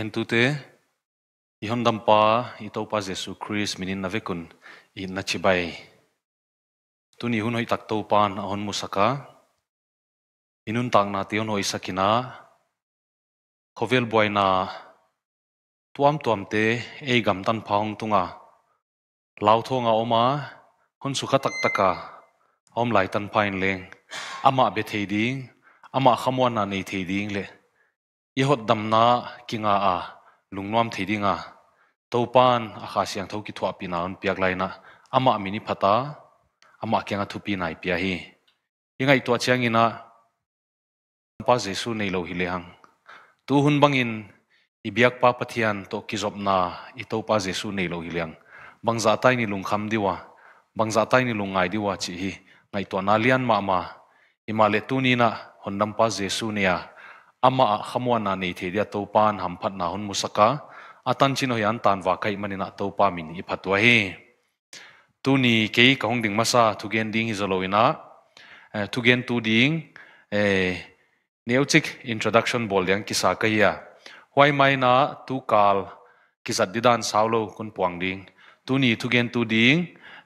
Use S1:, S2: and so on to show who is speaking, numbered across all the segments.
S1: en tu i hon dam pa, i to pa jesu christ minin na vekun, i na chibai tu ni hun hoi tak to pan a hon musaka inun tang na tion hoi sakina khovel boy na, tuam tuam te e gam tan phang tunga. Lau thonga oma, hon sukha tak taka. Om lai tan pain leng. Ama be thei ding, ama khamwan na nei thei ding le i hot dam kinga a lungnom thedinga topan a kha siang thoki thwa pina on piak lai na. Ama mini phata, ama kenga thupi nai pia hi. Ingai to changina pa jesu nei lo hi tu hun bangin ibiak pa pathian to kizopna i to pa jesu nei lo hi bangza tai ni lungkham diwa bangza tai ni lungai diwa chi hi. Ngai to na lian ma ma imale tu ni na honnam pa jesu nia ama khamwa na nei the dia to pan ham phat na hun musaka. Atan chino yan tan wa kai manina to pa min i phatwa hi. Tu ni ke ka hong ding masa thu gen ding izoloina eh, thu gen tu ding eh, e neochik introduction bol yang kisa ka ya huai mai na tu kal kisat didan saulo kun puang ding. Tu ni thu gen tu ding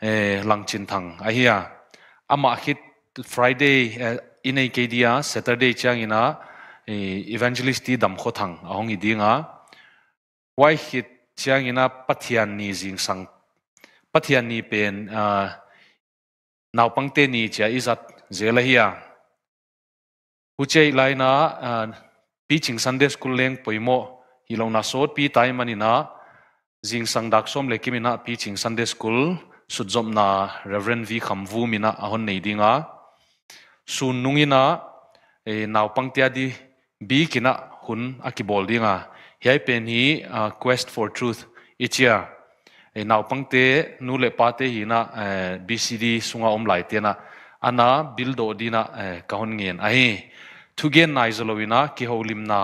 S1: e lang chin thang a hiya. Ama hit friday in a dia saturday chang ina evangelist ti dam kho thang ahong i dinga wai hit chiang ina pathian ni jing sang pathian ni pen naw pangte ni cha izat zela hiya huchei lai na pi sunday school leng poimo hilong na sot pi tai mani na jing sang dak som le kimina pi sunday school sudzom na reverend v khamvu mina ahon nei dinga su nungina e naw pangtia di bi kina hun akibol dinga hiai pen hi uh, quest for truth, ichia. E nau pangte nu le pate hi na e, bcd sunga om lai te na. Ana bildo dina kahon ngien a hi thugen nai zalowina ki holim na.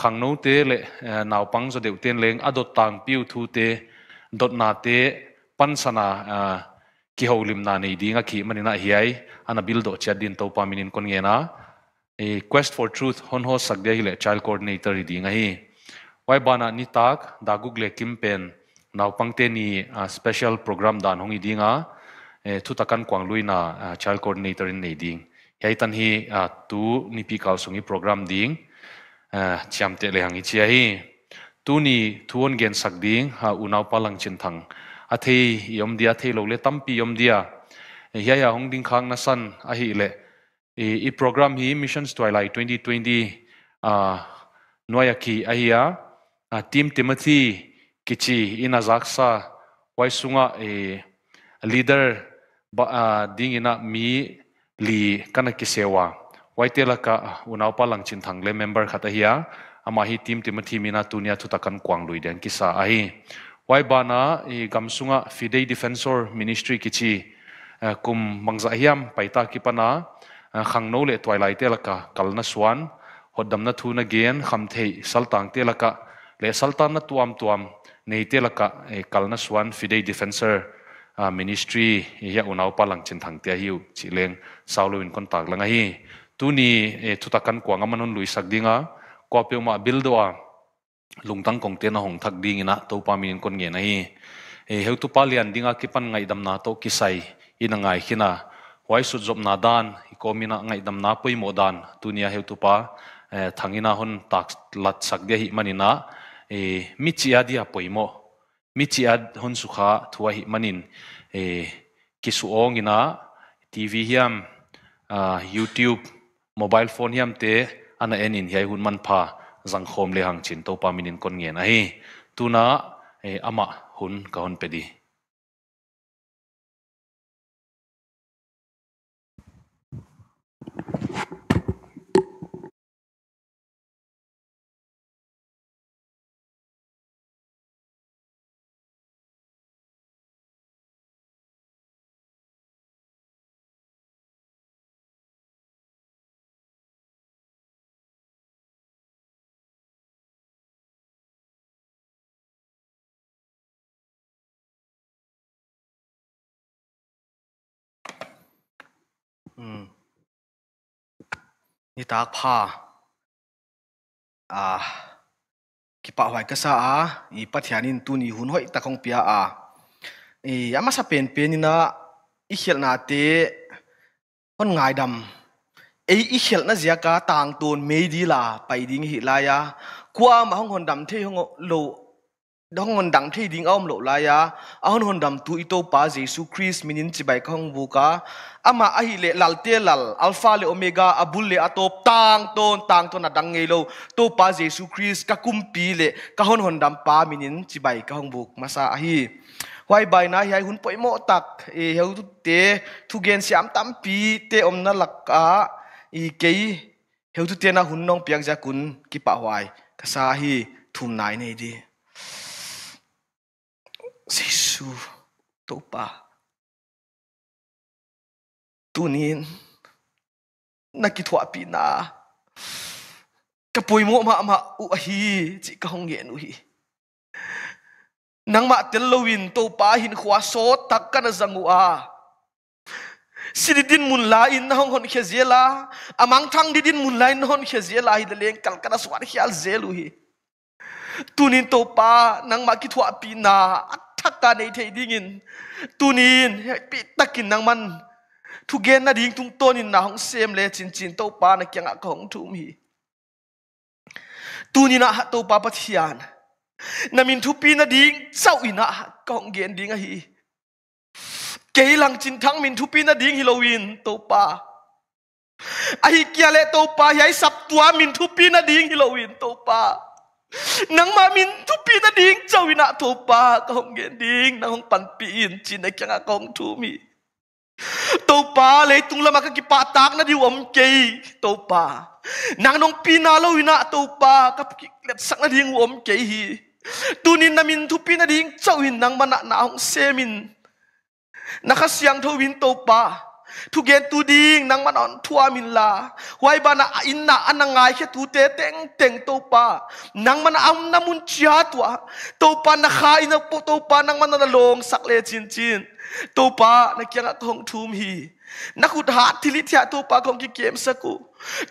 S1: Khang no te le e, nau pang zo deu ten leng adot tang piu thu te, dot na te, pan sana ki holim na nei dinga khi manina hiai. Ana bildo chat din to pa minin kon ngena a quest for truth, hon ho sak de le child coordinator ri dinga hi. Wai bana ni tak, da google kimpen naw pangte ni special program dan hongi dinga e thu takan kwang luina child coordinator in nei ding. Hei tan hi tu ni pi kaw sungi program ding. E, chiam te le hangi chia hi. Tu ni thuon gen sak ding ha unaw palang chin thang. Athei yom dia thei lo le tampi yom dia. E, Hiya ya hong ding khang na san, a hi le. I program hi missions twilight 2020 a noya ki a hiya team timothy kichi ina zaksa wai sunga e leader ba ding ina mi li kana kisewa wai tela ka unaw palang chin thang le member khata hiya ama hi team timothy mina tunia thutakan kwang lui den kisa a hi wai bana i gamsunga fidei defensor ministry kichi kum mangza hiam paita kipana Ờ, khang no le twilight te laka kalna swan hodam na thuna gen kham thei saltang te laka le saltan na tuam tuam nei te laka kalna swan fidei defensor ờ, ministry ya unaw palang chin thang te hiu, chi leng saulo in con tak là ngay tu ni thutakan kwanga manon lui đi dinga ko biểu um mà bildoa lungtang lung te công hong thak ding ina, to pa min kon nge na hi. Này hiệu tu palian dinga ki pan ngai ngay đâm nát ki kisai ina ngai khina wai su job na dan ko mina ngai dam na poi mo dan tunia heu tu pa thangina hun tak lat sak de hi manina e mi chia dia poi mo mi chia ad su kha thuwa hi manin e kisu ongina ina tv hiam youtube mobile phone hiam te ana enin hi hun man pha zang khom le hang chin to pa minin kon nge na hi tuna ama hun ka hon pedi
S2: Ừ. Ni tak pa. À. ki pa hwai ka sa a i pathianin tu ni hun hoi takong pia a e ama sa pen pen na i khel na te hon ngai dam e i khel na zia ka tang ton me di la pai ding hi la ya kwa ma hong hon dam the hong lo dong hon dang thi ding om lo la ya a hon hon dam tu ito pa jesu christ minin chi bai khong bu ka ama a hi le lal te lal alpha le omega abul le atop tang ton tang ton adang ngei lo to pa jesu christ ka kum pi le ka hon hon dam pa minin chi bai ka hong buk masa a hi. Hoài bài na hi hun poi mo tak e heu tu te thu gen siam tam pi te om na lak a i ke heu tu te na hun nong piang ja kun ki pa hoài ka sa hi. Thum nai nei di Giêsu to pa tunin na ki thwa pi na. Ka poi mo ma ma u hi, chi ka hong gen u hi. Nang ma tel lowin to pa hin khwa so tak kana zangua a. Sidin mun la in hong hon khezela amang thang didin mun la in hon khe zela hi leng kal kana swar khial zelu hi. Tunin to pa nang ma ki thwa pi na thắc ta nei tu nín bị tắc kinh năng man thu gen na ding tung tonin na hong xem le chin chin to pa na kyang a khong thum hi tunina ha to pa pathian na min thu pi na ding chau na kong gen ding a hi ke lang chin thang min thu pi na ding hilowin to pa a hi kia le to pa yai sap tua min thu pi na ding hilowin to pa nang mamin tu pi na ding chau ina tu pa kong gen ding, nang hong pan pi in chin na kyang kong thu mi to pa le tung lama ka ki pa tak na di om ke to pa nang nong pi na lo ina to pa ka ki let sak na ding om ke hi tunin namin tu pi na ding chawin, nang mana na ong semin. Nakasiang tho win to pa ทุเกนตูดิงนังมันอ่อนทัวมินลาไว้บานาอินนาอันนางไงแค่ตูเตเต็งเต็งตัวปานังมันอัมนามุนจียตัวตัวปานาคาอินาปุตัวปานังมันนาลงสักเลจินจินตัวปานักยังกงทูมฮีนักขุดหาทิลิทยาตัวปาของกิเกมสกุ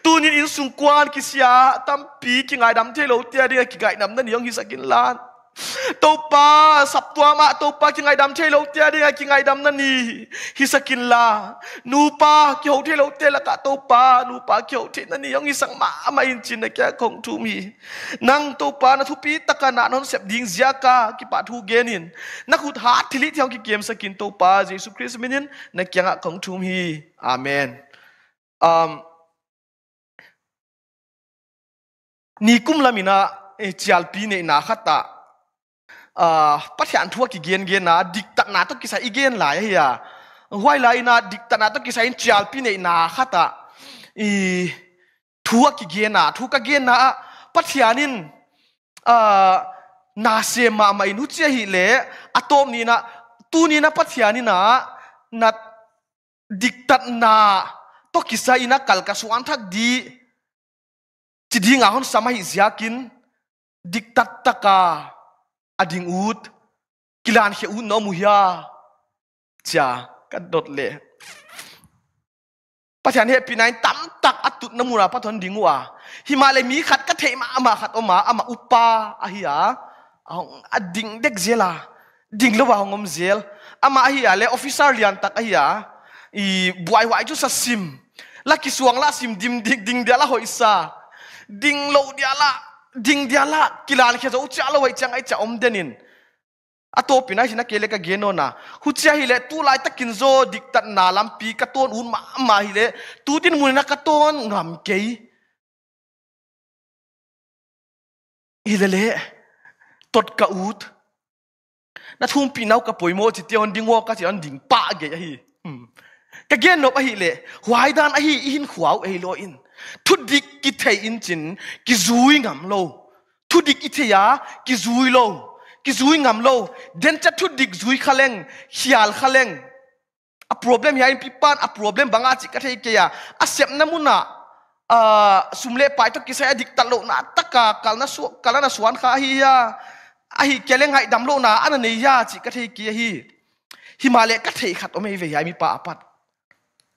S2: ตูนินอินสุงกวานกิสยาตัมปีกิไงดำเทโลเตียเดียกิไงดำนั่นยองฮิสกินลาน thu gen tu ding nang man on thua min la wai ba na in na anangai khe tu te teng teng to pa nang man am na mun chia tua to pa na kha ina po to pa nang man na long sak le chin chin to pa na kyang a khong thum hi na khut ha thili thia to pa khong ki kem saku tu ni in sung kwan ki sia tam pi ki ngai dam the lo tia ding ki gai nam na ni yong hi sakin lan to pa sap tua ma to pa ki ngai dam the lo tia ding ki ngai dam na ni. Hi sakin la nu pa ki ho the lo te la ka to pa nu pa ki ho the na ni, yong hi sang ma ma in chin na kya khong thu mi. Nang to pa na thu pi takana non sep ding zia ka, ki pa thu genin na khut ha thili thiang ki kem sakin to pa jesu christ minin na kya nga khong thu mi. Amen. Um ni kum lamina e chial pi ne na khata bắt Ờ, hiện thua cái gen gen na dik tak na to kisa igen la ya à. huai lai na dik tak na to kisa in chial pi nei na khata i à. thua cái gen na thu ka gen na. Bắt hianin ờ, na se ma mai nu che hi le atom à, ni na, tu ni na bắt hianin na na dik tak na. To kisa ina kal ka suan thak di chỉ đi ngahon hon sama hi ziakin dik tak taka ading ut. Kilan he un no mu ya cha ka dot le. Pathian he pinain tam tak atut namura pathon dingwa himale mi khat ka thema ama khat oma, ama upa ahia ahong ading dek zela ding lo wa ngom zel ama ahia le officer lian tak ahia i buai wai chu sa sim. La ki suang la sim dim ding ding dia la hoisa ding lo dia la ding dia la kilal khe zo cha lo wai chang ai cha om denin a to pina hina kele ka geno na. Hu cha hi le, tu lai takin zo, dik tat na lam pi ka ton, un ma ma hi le, tu tin mun na ka ton, ngam ke hi le le, tot ka ut. Na thum pi nau ka poimo chi tion ding wo ka chi on ding pa ge hi. Hmm. กะเกนนบอหิเลหวายดานอหิอินขวาวเอโลอินทุดิกกิเทอินจินกิซุยงามโลทุดิกอิเทยากิซุยโลกิซุยงามโลเดนจะทุดิกซุยขลังฮิอาลขลังอะ problem ยาอินปิปานอะ problem บังอาจิกะเทเกียอาเซบนามุนาอ่าสุมเลปายตกิเยดิกตะโลนาตะกากาลนาสุกาลนาสวนคาฮียาอะฮิเกเลงไหดำโลนาอันนี้ยาจิกะเทเกียฮีฮิมาเลกะเทขัดโอเมเวยามีปาอปัด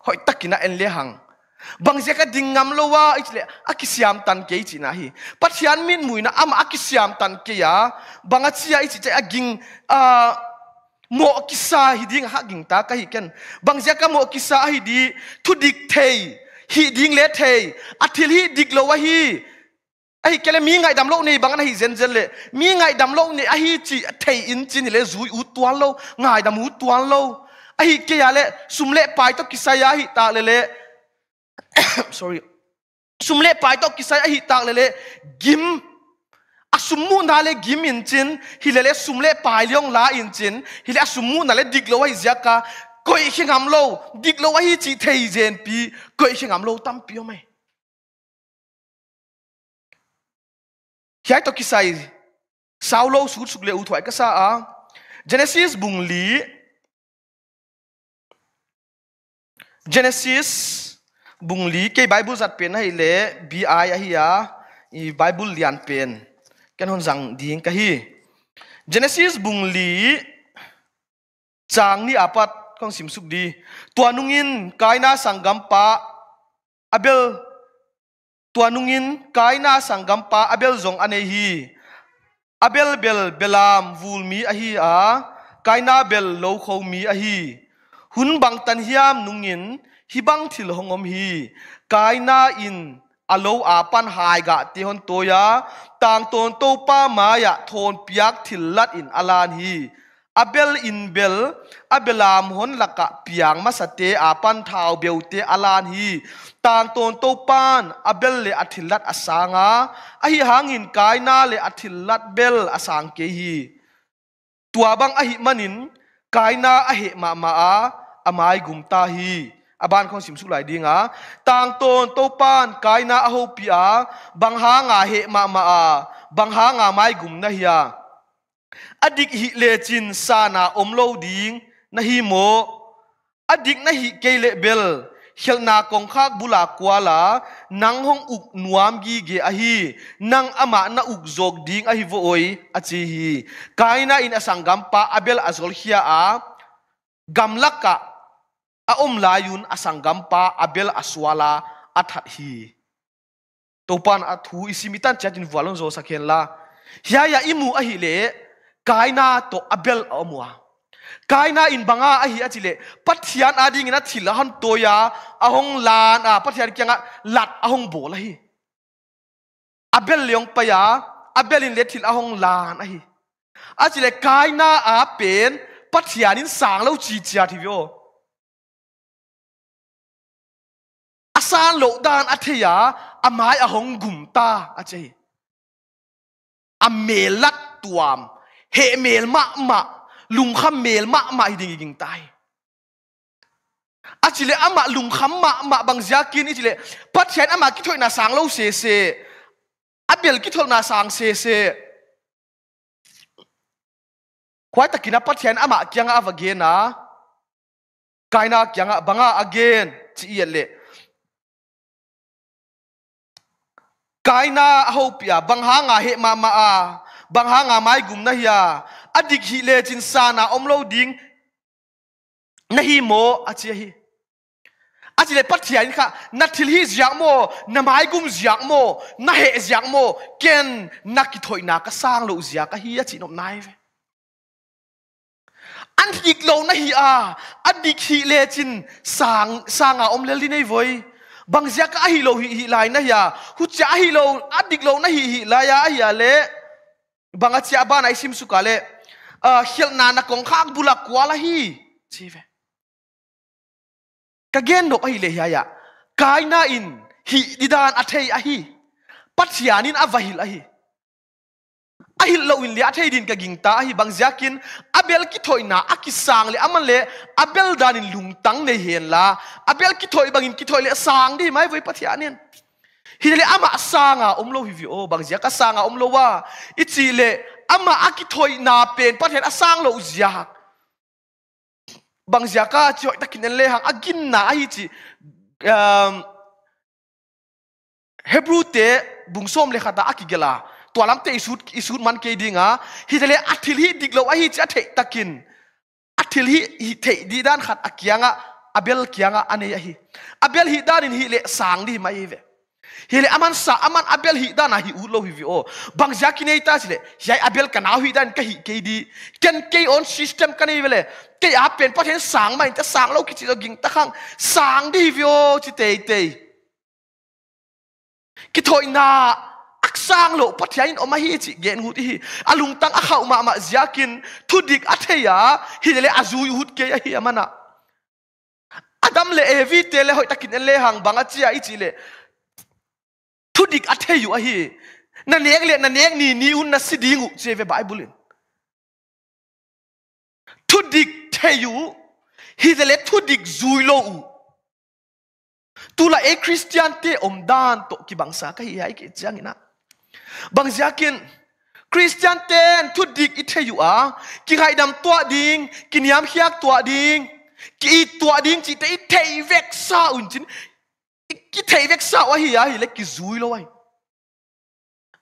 S2: hoi takina en le hang. Bang zeka dingam lowa itle akisiam tan ke chi na hi. Pathian min muina am akisiam tan ke ya. Banga chia ichi cha aging, a, mo kisa hi ding ha ging ta ka hi ken. Bang zeka mo kisa hi di, thu dik thei, hi ding le thei. Athil hi dik lowa hi. Ai kele mi ngai dam lo ni, bang na hi zen zen le. Mi ngai dam lo ni, a hi chi thei in chi ni le zui u tuan lo, ngai dam u tuan lo a hi ke ya le sum le pai to kisa ya hi ta le le sorry. Sumle pai to kisai a hi tak lele. Gim. Asummu na le gim in chin hi lele sumle pai leong la in chin hi le asummu na le dik lo hi zaka koi khingam lo. Dik lo hi chi thei zen pi. Koi khingam lo tam pi mai hiai to kisai. Saulo su suk le u thwai ka sa a. Genesis bung genesis bung li ke bible zat pen hai le bi ai à a hiya à, i bible lian pen kan hon zang ding ka hi. Genesis bung li chang ni à apat kong sim suk di tua nungin kaina sangam pa, abel. Tua nungin kaina sangam pa, abel zong ane hi. Abel bel belam vul mi a hi a kaina bel lo kho mi a hi. หุนบังตันฮิมนุงอินฮิบังทิลหงอมฮีกายนาอินอโลอาปันหายกะติฮอนโตยาต่างตนโตป้ามายะโทนเปียกทิลลัดอินอลานฮีอเบลอินเบลอเบลามฮอนลักะเปียงมาสเตอาปันทาวเบลเตอลานฮีต่างตนโตปานอเบลเลอทิลลัดอสางาอหิหางอินกายนาเลอทิลลัดเบลอสางเกฮีตัวบังอหิมันินกายนาอหิมามาอา amai gumta hi. Aban khong sim su lai dinga tang ton to pan kai na a ho pi a. Bang ha nga he ma ma a. Bang ha nga mai gum na hiya adik hi le chin sa na om lo ding na hi mo. Adik na hi ke le bel. Hel na kong khak bula kwala nang hong uk nuam gi ge a hi. Nang ama na uk jok ding a hi vo oi a chi hi. Kaina in asangam pa abel azol hia a. Gamlaka a om layun asangampa abel aswala athat hi. Topan a thu isimitan chatin walon zo sakhen la. Hiya ya imu a hi le kaina to abel omwa kaina in banga a hi achile pathian ading na thila han toya ahong lan a, pathian kyanga lat ahong bol hi. Abel leong paya. abel in le thil ahong lan a hi. Achile kaina a pen, pathian in sang lo chi chia thivyo asan lo dan athia amai ahong gum ta ache amelat tuam he mel ma ma lung kham mel ma ma hi ding ging tai achile, ama lung kham ma ma bang zia ichile, pathian ama ki thoi na sang lo se se abel ki thol na sang se se kwai takina pat chen ama kyanga avagena kaina kyanga banga again chi yele kaina hopia bang hanga he ma ma a bang a mai gum na hiya adik hi le chin sana omlo ding. Na hi mo, achi hi. Achi le pathian kha, na thil hi ziak mo, na mai gum ziak mo, na he ziak mo. Ken, na ki thoi na ka sang lo ziak ka hi achi nom nai ve. An dik lo na hi a. Adik hi le chin sang sanga om le li nei voi bang zia ka hi lo hi hi lai na ya hu cha hi lo adik lo na hi hi la ya ya le bang chia ba na sim su ka le a hil na na kong khak bula kwa la hi chi ve ka gen no ai le ya ya kai na in hi didan a thei a hi pathianin a vahil a hi ahil lo in lia a thei din ka ging ta hi bang zakin abel ki thoi na aki sang le aman le, abel dan in lung tang ne hen la. Abel ki thoi bang in ki thoi le sang di mai voi pathianin hi le, ama sanga om lo hi vi o, bang zia ka sanga om lo wa. Ichi le, ama aki thoi na pen pathian asang lo zia. Bang zia ka choi takin le hang agin na hi chi um hebrew te bungsom le khata akigela tua lam te isut isut man ke dinga ah. hi tele athil hi diklo a hi cha the takin. Athil hi hi the di dan khat akianga abel kianga ane hi. Abel hi danin hi le sang di mai ve. Hi le aman sa, aman abel hi dana hi ulo hi vi o. Bang jakine ta chile yai abel kana hi dan ka hi ke di. Ken ke on system kan ni vele ke a pen pa hen sang mai ta sang lo ki chi lo ging ta khang. Sang di vi o chi te te ki thoi na aksang lo pathian oma hi chi gen hut hi. Alung tang a ma ma ziakin, thudik atheya hi le azui hut ke hi amana. Adam le evi te le hoi takin le hang banga chia i chi le. Thudik atheyu a hi. Na nek le, na nek ni ni un na sidingu, che ve bible in thudik theyu hi le thu dik zui lo u. Tula e christian te omdan to ki bangsa ka hi ai ki chang ina bang ziakin Christian ten, thu dik i theyu a. Ki hai dam tua ding, ki niam hiak tua ding, ki tua ding chi te thei vek sa un chin. Ki thei vek sa wa hi a, hi le ki zui lo ai.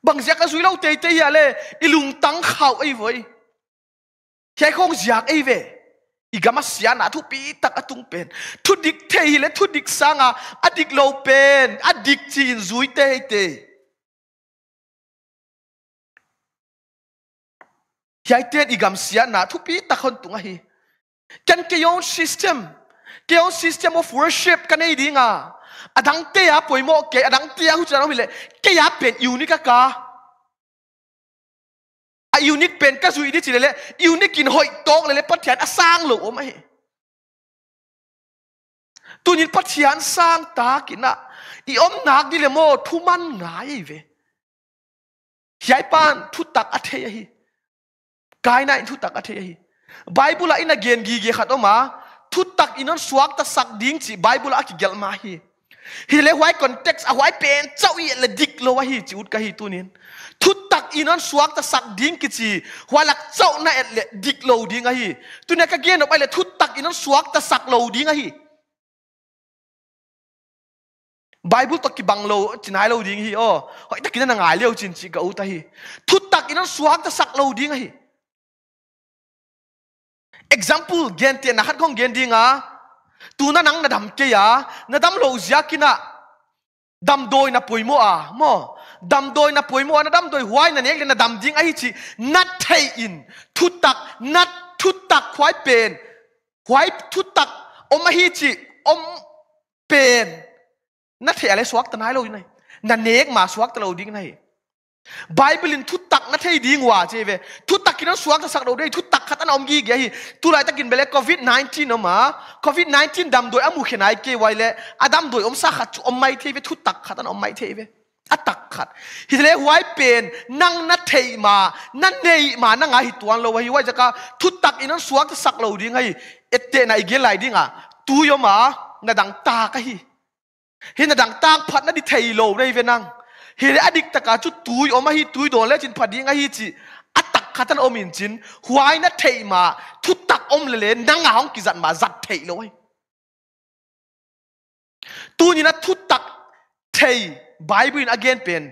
S2: Bang ziak a zui lo te te ya le ilung tang khau ai voi. Khai khong ziak ai ve. Igama sia na thu pi tak atung pen. Thu dik hi le, thu dik sanga adik lo pen adik chin zui te te. Yai ten igam sia na thu pi takhon tunga hi. Kan ke yon system ke yon system of worship kan ei dinga. Adang te ya poimo ke, adang te ya hu chana mile ke ya pen unique ka a unique pen ka zui ni chile unique in hoi tok le le pathian a sang lo om hi tunin pathian sang ta kina i om nak di le mo thu man ngai ve. Yai pan thu tak a the hi kai na in thu tak athe hi bible a in again gi gi khat oma thu tak inon suak ta sak ding chi bible a ki gel ma hi. Hi le why context a why pen chau i le dik lo wa hi chi ut ka hi tunin thu tak inon suak ta sak ding ki chi walak chau na et le dik lo ding a hi. Tu ne ka gen op le thu tak inon suak ta sak lo ding a hi. Bible to ki bang lo chinai lo ding hi o hoi ta kina na ngai leo chin chi ga u ta hi. Thu tak inon suak ta sak lo ding a hi example gen te na khat kong gen dinga tu na nang na dam ke ya na dam lo zia kina, dam doi na poimo a, mo, dam doi na poimo na dam doi huai na nek na dam ding ai chi, nat thay in, thu tak, nat thu tak huai pen, huai thu tak, om hi chi, om pen na thei ale suak ta nai lo này na nek ma suak ta lo ding này Bible in thu tak na thei ding wa che ve thu tak kin suak ta sak do dei thu tak khat an om gi ge hi tu lai takin bele covid 19 no ma covid 19 dam doi amu khenai ke wai le adam doi om sa khat om mai thei ve thu tak khat an om mai thei ve atak khat hi le wai pen nang na thei ma na nei ma na nga hi tuan lo wa hi wai jaka thu tak in suak ta sak lo ding hai ette na ige lai ding a tu yo ma na dang ta ka hi hi na dang tak phat na di thei lo dei ve nang ฮีเรอดิกตะกาจุดตุยออกมาฮีตุยโดนแล้วจินพอดีงาฮีจีอัตักขัตันอมินจินหวายนัทเทมาทุตักอมเลเลนังหองกิจันมาจัดเทเลยตัวนี้นะทุตักเทไบยบิลอเกนเป็น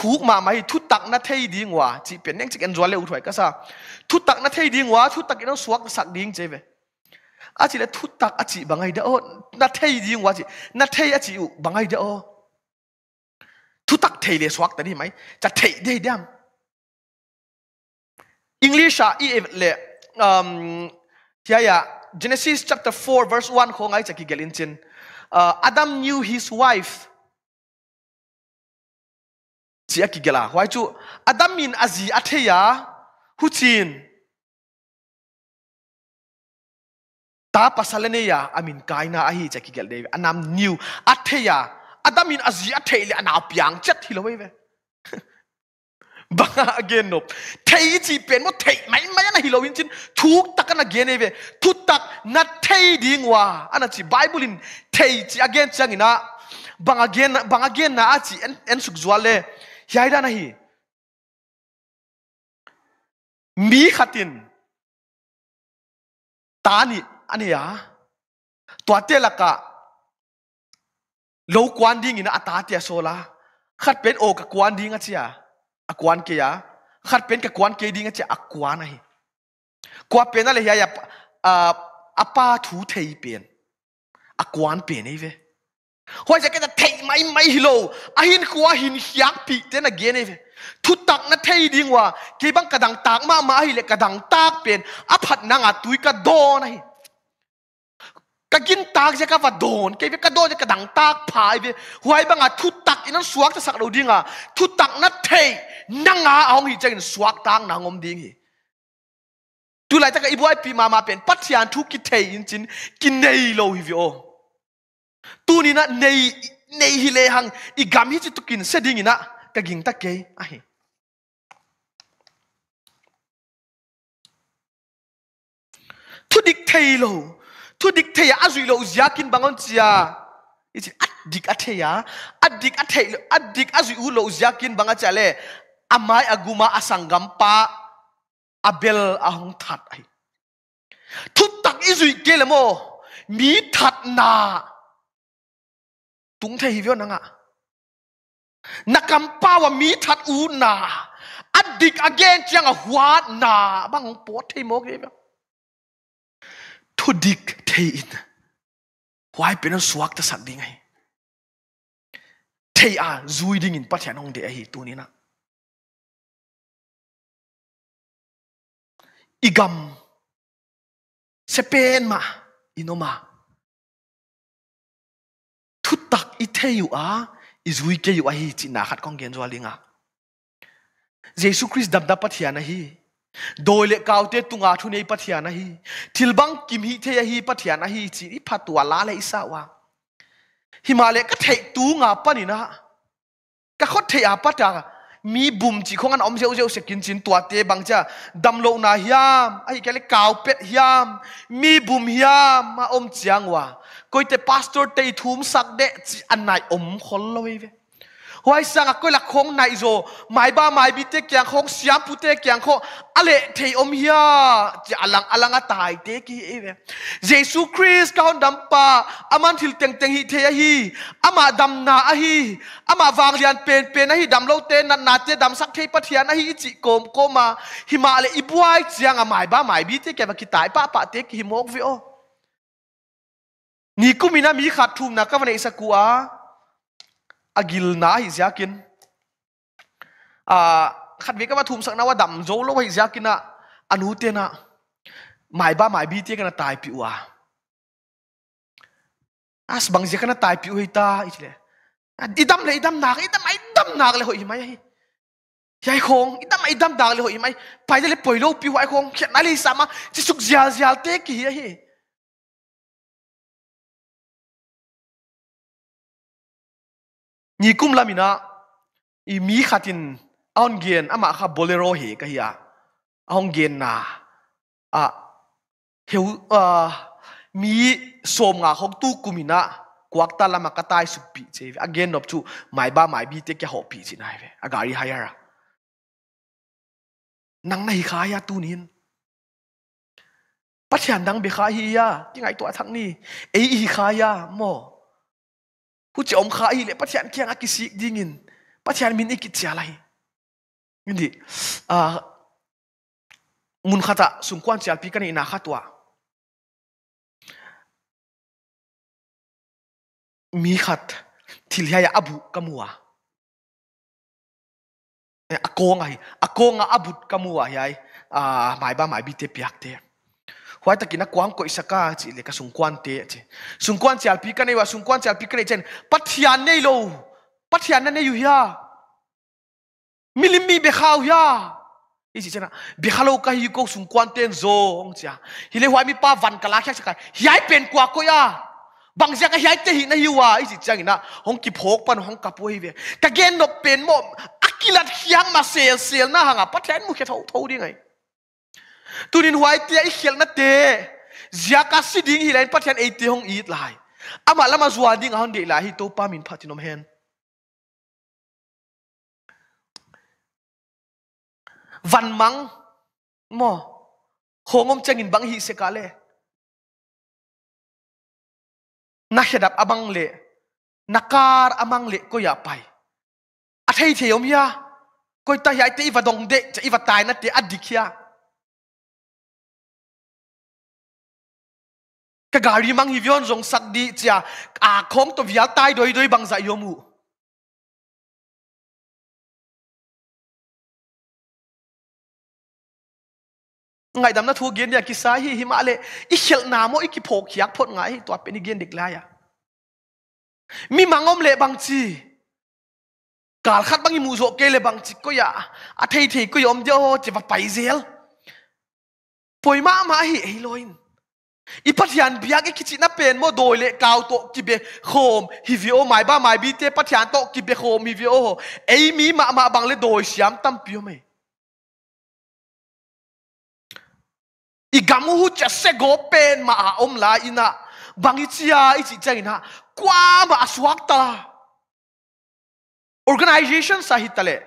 S2: ถูกมาไหมทุตักนัทเทดีงว่าจีเป็นยังจิกันจวนเลวถอยก็ซะทุตักนัทเทดีงว่าทุตักกินเอาสวกสักดีงเจ๊เวอาจีเลทุตักอาจีบางไงเด้อนัทเทดีงว่าจีนัทเทอาจีอยู่บางไงเด้อ le thu tắc thầy lệ soát tani mai cha thầy đây đam. English à i lệ. Um ya ya Genesis chapter 4 verse 1 ko ngai chaki gelin chin uh, ờ, Adam knew his wife. Chi aki gela why chú Adam min azi atheya hu chin ta pasalene ya amin kaina ahi chaki gel de anam knew atheya adamin azia theile ana piang chat hi lo ve. Banga again no thei chi pen mo thei mai mai na hi chin. Thuk tak na again e ve. Thu tak na thei ding wa. Ana chi bible in thei chi again chang ina. Banga again banga again na chi en en suk zwale hiai da na hi. Mi khatin. Tani ani ya. Tua te laka lo quan ding ina ata tia sola khat pen o ka quan ding achia a quan ke ya khat pen ka quan ke ding achia a quan hi kwa pen ale ya ya a apa thu thei pen a kwan pe nei ve hoi ja cái thei mai mai hilo a hin kwa hin hiak pi te na ge nei ve thu tak na thei ding wa ke bang kadang tak ma ma hi le kadang tak pen a phat na nga tui ka do na hi กกินตากจะกัว่าโดนแกกระโดดจะกระดังตากผายไปหวยบังอะทุตักอินั้นสวกจะสักเราดิ้งอะทุตักนัดเทนังอาเอาหิจะกินสวกตางนางอมดิ้งหิตุไลตะกอีบวยปีมามาเป็นปัจจัยทุกกิเทยินจินกินเนยโลหิวิโอตูนี้นะในเนยฮิเลหังอีกามฮิจิตุกินเสดิ้งนะกกินตะเกอะหิ thu dik ยโล thu dik thei à, zui lo zia kin bangon chia ichi adik a thei adik a adik a zui u lo zia kin banga chale amai aguma asangam pa abel ahong that ai thu tak Izui zui ke le mo mi that na tung thei vio nanga nakam pa wa mi that u na adik again chiang a hwa na bang po thei mo ke thu dik thei in why pen suak ta sak ding ai thei a zui ding in pathian hong de ai tu ni na igam se pen ma inoma thu tak i thei u a i zui ke yu a hi chi na khat kong gen zo linga Jesus Christ dam da pathian a hi đôi lệ cao tê tung à thu này bắt hiền hi thil bang kim hi thế hi bắt hiền hi chỉ ít phát tua lá lệ sa wa Himalaya cái thầy tu ngà pa ni na cái khót thầy à bắt à mi bùm chỉ không ăn om rêu rêu sẽ kín chín tua tê bằng cha đâm lộ na hiam ai cái lệ cao pet hiam mi bùm hiam mà om chiang wa coi te pastor te thum sak de anh này om khol lo ve hoai sang à, a koila khong nai zo mai ba mai bi te kyang khong siam pu te kyang kho ale à, thei om hia chi alang à, alanga tai te ki e jesu christ kaun dampa aman thil teng teng hi the hi ama dam na a hi ama wang lian pen pen a hi dam lo te na na te dam sak thei pathian a hi chi kom koma hima le ibuai chiang a mai ba mai bi te kyang ki tai pa pa te ki himok vi o ni kumina mi khatum na ka vane isa ku agil na hi ziakin a khat ve ka ma thum sak na wa dam zo lo hi ziakin na anu te na mai ba mai bi te kana tai pi wa as bang je kana tai pi hui ta itle idam le idam nạc idam ai dam nak le hoi mai hi yai khong idam idam dam dak le hoi mai pai le poi lo pi wa khong? Khet na le sama chi suk zia zia te ki hi ni kum lamina i mi khatin on gen ama kha bolero he ka hiya on gen na. A, heu, a, mi som nga khok tu kumina kwak ta lama ka tai su pi che again nop chu, mai ba mai bi te kya ho pi chi nai ve. A gari hayara nang nai kha ya tu nin. Pathian dang be kha hi ya. Ki ngai to thang ni. Ei hi kha ya, mo hu chi om kha hi le, pathian kyang a kisi dingin pathian min ikit chia lai. Ngi a, mun khata sungkwan chial pi kan ina khatwa mi khat thil ya abu kamua akong ai akong abut kamua yai eh, a, mai ba mai bi te piak te huai ta kina kwang ko isaka chi le ka sungkwan te chi sungkwan chi alpi ka nei wa sungkwan chi alpi ka nei chen pathian nei lo pathian na nei yu ya. Milimi be khaw ya. Isi chena be khalo ka hi ko sungkwan ten zo ong cha hi le huai mi pa van kala kha cha hiai pen kwa ko ya. Bang ja ka hiai te hi na hi wa isi chang na hong ki phok pan hong ka pu hi ve ka gen no pen mo akilat hiang ma sel sel na hanga. Pathian mu khe thau thau đi ngay tunin huai tia i khel na te zia ka si ding hi lain pathian ei te hong it lai ama lama zua ding hon de la hi to pa min phatinom hen. Van mang mo hongom changin bang hi se kale na hedap abang le nakar amang le ko ya pai athei à à theyom ya koi ta yai te iwa dong de cha iwa tai na te adik ya กะการีมังฮิวิอนจงสัตดีจ้าอาคงตัววิยาตายโดยโดยบังใจโยมูไงดำนั้นทูเกียนเนี่ยกิสาหิหิมาเลอิเชลนามอิกิโพกยักพดไงตัวเป็นเกียนเด็กลายะมีมังอมเลบังจีกาลขัดบางอิมูโซเกเลบังจีก็ยาอัทเทเทก็ยอมเดียวจะไปเซลป่วยมามาหิไอลอิน i pathian biak e kichi na pen mo doi le kaw to ki be khom. Hi vi o mai ba mai bi te pathian to ki be khom, hi vi o ei mi ma ma bang le doi siam tam pio me. I gamu hu cha se go pen ma a om la ina. Bangi chia, i chi chang ina. Kwa ma aswak ta. Organization sa hitale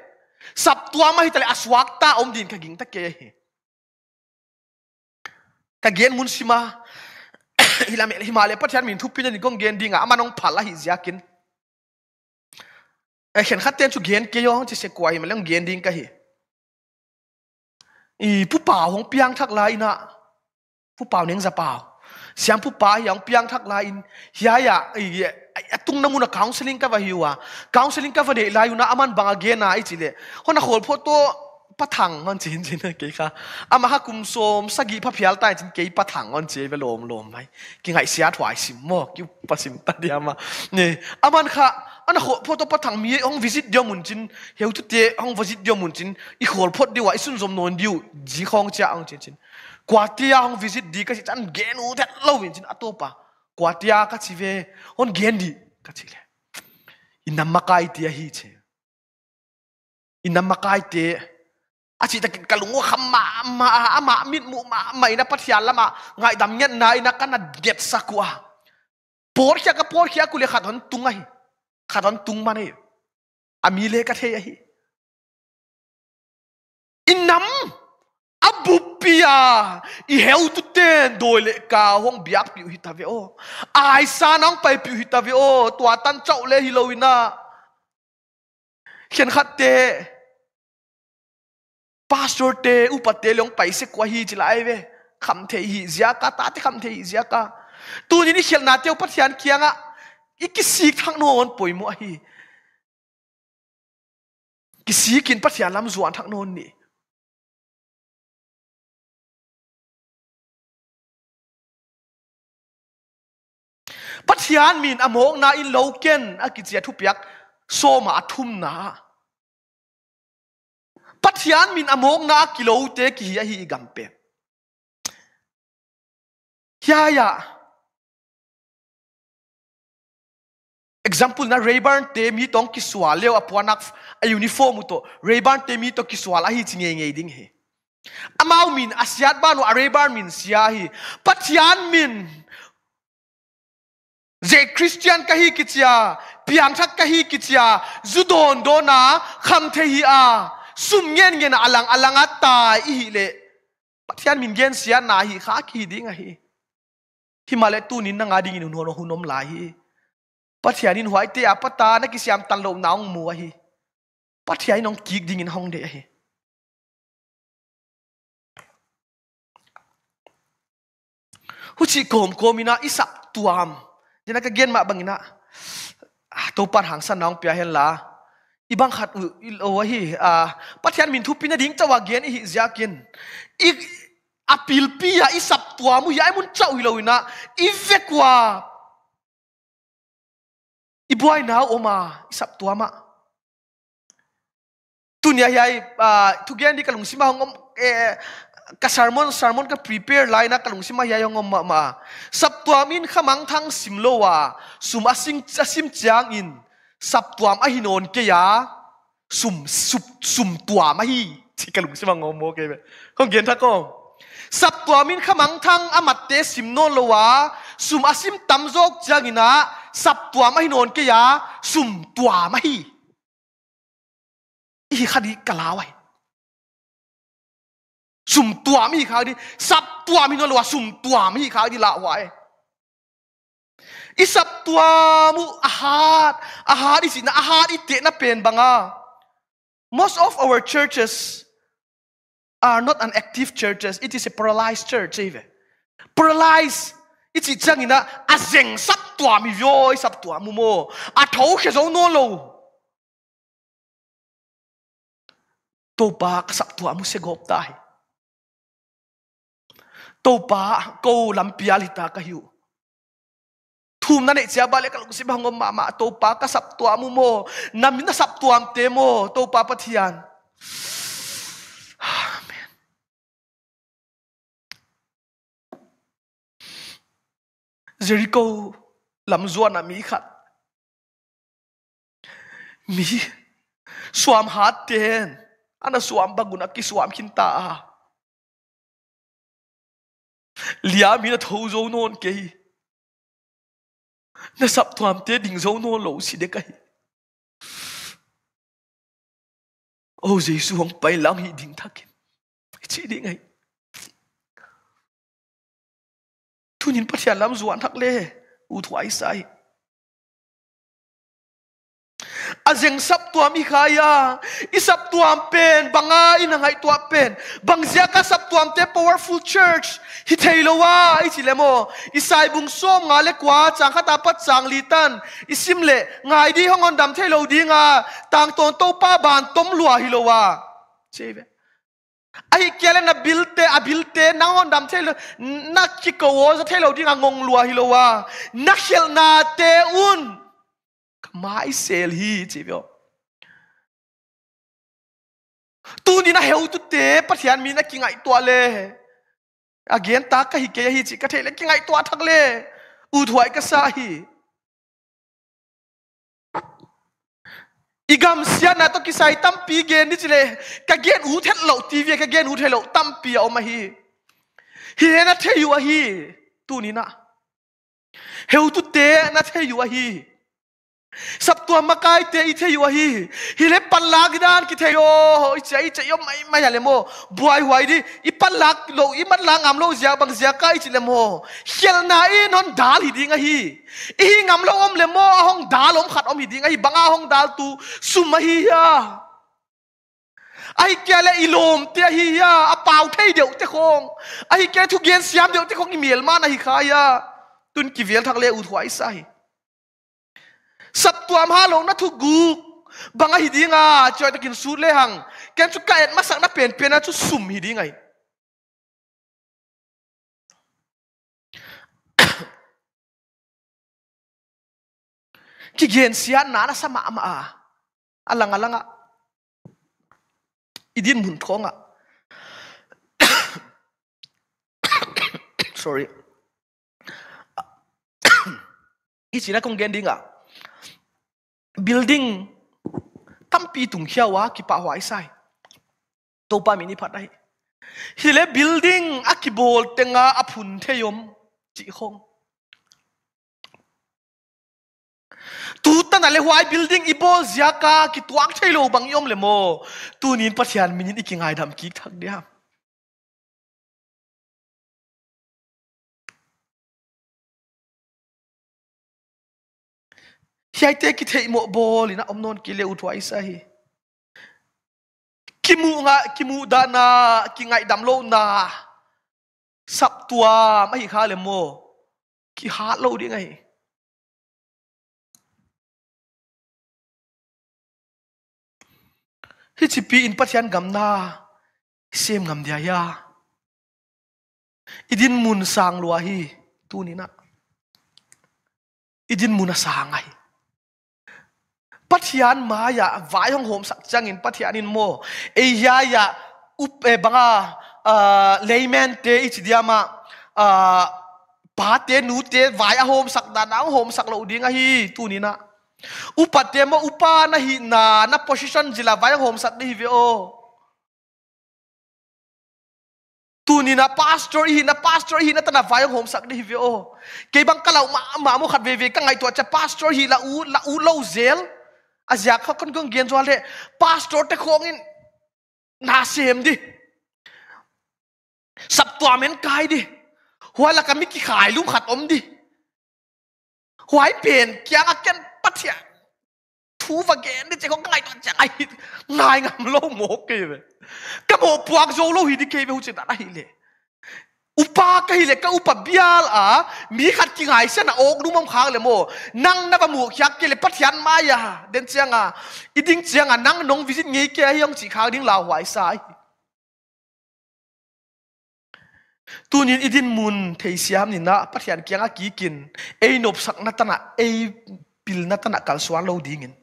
S2: sab tua ma hitale aswak ta om din ka ging ta ke ka gen mun sima hilam himale pathian min thupin ni gong gen dinga amanong phala hi ziakin e khen khaten chu gen ke yo chi se kwai ma lang gen ding ka hi i pu pa hong piang thak la ina pu pa neng za pa siam pu pa yang piang thak la in hiya ya i atung na muna counseling ka va hiwa counseling ka va de la yuna aman banga gen na i chile hona khol photo bắt thẳng on chín chín cái cả à mà cùng xôm, sa gì phát phial tai chín cái bắt thẳng on chế về lồm lồm vậy cái ngày xia thoại xỉm mò, kêu bắt xỉm ta đi à mà. Nè à mà khá anh hộ phô tô bắt thẳng mi ông visit điều muốn chín. Hiểu chút thế, ông visit điều muốn chín. Ít hộ phô đi vậy sun zoom non điều gì không cha ông chín chín. Qua tia ông visit đi, cái gì chân gen u thật lâu chín à, atopa qua tia cái gì về ông gen đi cái gì này inamakai tia hi che inamakai tia à chỉ ta cái lúng khăm mạ mạ mạ miên mụ mạ mày na phát hiện lắm mà ngài đam nhận này na cái na get sakua por kia cái por kia cũng lấy khát hòn tung ai khát hòn tung mà này à mi lấy cái thế ấy. In nắm abupia i heu tu ten doi le ka hong biak piu hita ve o ai sa nang pai piu hita ve o tua tan chau le hi loina à. hian khat te pastor te upate long paise kwa hi chilai ve. Kham the hi zia ka, ta te kham the hi zia ka. Tu ni ni khel na te pathian kianga iki sik thang no on poimo hi. Ki sikin pathian lam zuan thang non ni. Pathian min among na in loken akichia thu piak. So ma thum na pathian min among na kilo te ki hi hi gampe hiya ya. Example na rayburn te mi tong ki swaleo apuanak a uniform to rayburn te mi to ki swala hi chinge ngei ding he. Amau min asiat banu a rayburn min sia hi. Pathian min je christian ka hi kichia piang thak ka hi kichia zudon dona kham the hi a sum ngen ngen alang alang ata i le. Pathian min gen sia na hi kha ki ding a hi hi male tu nin na nga ding in no hunom la hi pathian in huai te apata na ki siam tan lo naung mu a hi pathian nong kik ding in hong de a hi hu chi kom komina isap tuam. Jena ka gen ma bangina. Ah, to par hang san naung pia hen la. Ibang khat u lo hi a pathian min thu pin ding chawa gen hi i apil pi ya i sap tua mu ya mun chau lo ina i vekwa i buai na oma i sap tua ma. Tunya ya a thu gen di kalung sima ngom e ka sermon sermon ka prepare line na kalung sima ya ngom ma ma. Sap tua min khamang thang simlo wa. Sum asing asim chiang in สับตัวมหินนเกียสุ่มสุบสุ่มตัวมาฮีที่กลุ่มใช่ไหมงงโมเกไปข้องเกียนทักก็สับตัวมินขมังทังอามัดเตสิมโนลวะสุ่มอาซิมตัมโจกจางินะสับตัวมหินนเกียสุ่มตัวมาฮีอีคดีกะลาไว้สุ่มตัวมีขาดีสับตัวมินโนลวะสุ่มตัวมีขาดีละไว้ isap tua mu ahat ahat isi na ahat ite na pen banga. Most of our churches are not an active churches. It is a paralyzed church eh, even paralyzed. Ít chỉ chăng ina, azeng sap tua mi yo sắp tua mu mo. A thấu khe zo no lo. To ba sap tua mu se gop tai to ba ko làm ka hiu thum na nei chia ba le kalung si bang ma ma to pa ka sap tua mu mo. Nam na sap tuam am te mo to pa pathian. Jericho làm zuan na mi khat. Mi suam hat ten ana suam baguna ki suam kinta lia mi na thâu zo non ke na sap thuam te ding zo non lo si de kai ô giêsu hong pai lam hi ding thakin chỉ ding ai thu nhìn bắt hiện làm zuan thắc lê, u thoại sai. À, A zeng sa tuam mi khaya. Isap tuam pen. Banga in ngai tua pen. Bang zia ka sap tuam te, powerful church. Hi thailowa i chilemo isai bung som, nga le kwa, chang khata pat chang li tan. Isim le ngai di hongon dam thailo di nga. Tang ton to pa ban tom lua hi lowa cheve ai kele na bilte a bilte na on dam thelo na chiko wo za thelo dinga ngong lua hi lowa na khel na te un. Mai sel hi chi tu ni na heu tu te pathian mi na ki ngai to le again ta ka hi ke hi chi ka thele ki ngai to thak le u thuai ka sa hi igam sia na to kisai tampi gen ni chile ka gen u thet lo tv ka gen u thet lo tampi o ma hi hi na the yu a hi tu ni na heu tu te na the yu a hi sắp tua makai te i the yu a hi hi le palak dan ki the yo. I chai chai yo mày mày làm mo. Buai huai di, i palak lo, i mat lang am lo zia bang zia kai chi làm mo. Khel na i non dal hi đi a hi. I ngam lo om làm mo hong dal om khát om hi ding a hi. Banga hong dal tu sum a hi ya. Ai kia là ilom te hi ya. A pau thei deu te khong. Ai kia thu gen siam deu te khong. I miel ma na hi khai ya. Tun ki vel thak le u thuai sai sắp tuam ha lo na thu gu banga hidinga choi takin su le hang. Ken chu kaet masak na pen pen na chu sum hi dingai. Ki gen sia na na sama ama a. Alang langa idin mun thonga sorry. Ichina kong gen dinga. Building tampi tung hiawa ki pa hwai sai to pa mini phat dai hi le building akibol tenga aphun theyom chi khong tu ta na le hwai building ibol ziaka ki tuak thailo bang yom le mo tu nin pathian minin ikingai dam ki thak dia hiai te ki thei mo bol ina om non ki le utwai sa hi ki mu nga ki mu da na ki ngai dam lo na sap tua ma hi kha le mo ki ha lo di ngai hi chi pi in pathian gam na sem ngam dia ya idin mun sang lua hi tu ni na idin mun sang ai bắt hiện mà ya vai hong hom sak chang in bắt in mo. E ya ya up e banga ah, layman te ich diama ah, pa te, nu te, vai a hom sak da na hom sak lo ding hi, tu ni na. Upa te mo, upa na hi, na na position jila vai hom sak ni ve o. Tu ni na, pastor hi, na pastor hi na ta na vai hom sak ni ve o. Ke bang kalau ma ma mo khat ve ve ka ngai tuổi cha, pastor hi la u la u lo zel azia kha kon gong gen zwal le pastor te in. Na sem đi, sap tua men kai đi, huai là kami ki khai lum khat om di. Huai pen kyang aken pathia thu va gen di che ko ngai ton chang ai ngai ngam lo mo ke ve. Ka mo puak zo lo hi di ke ve hu che da hi upa ka hi le ka upa bial a mi khat ki ngai se na ok nu mom khang le mo nang na ba mu khyak ke le pathian ma ya den chianga iding chianga nang nong visit ngei ke hiong chi khang ding la wai sai. Tunin idin mun thei siam ni na pathian kyanga ki kin ei nop sak na tana ei pil na tana kal swan lo dingin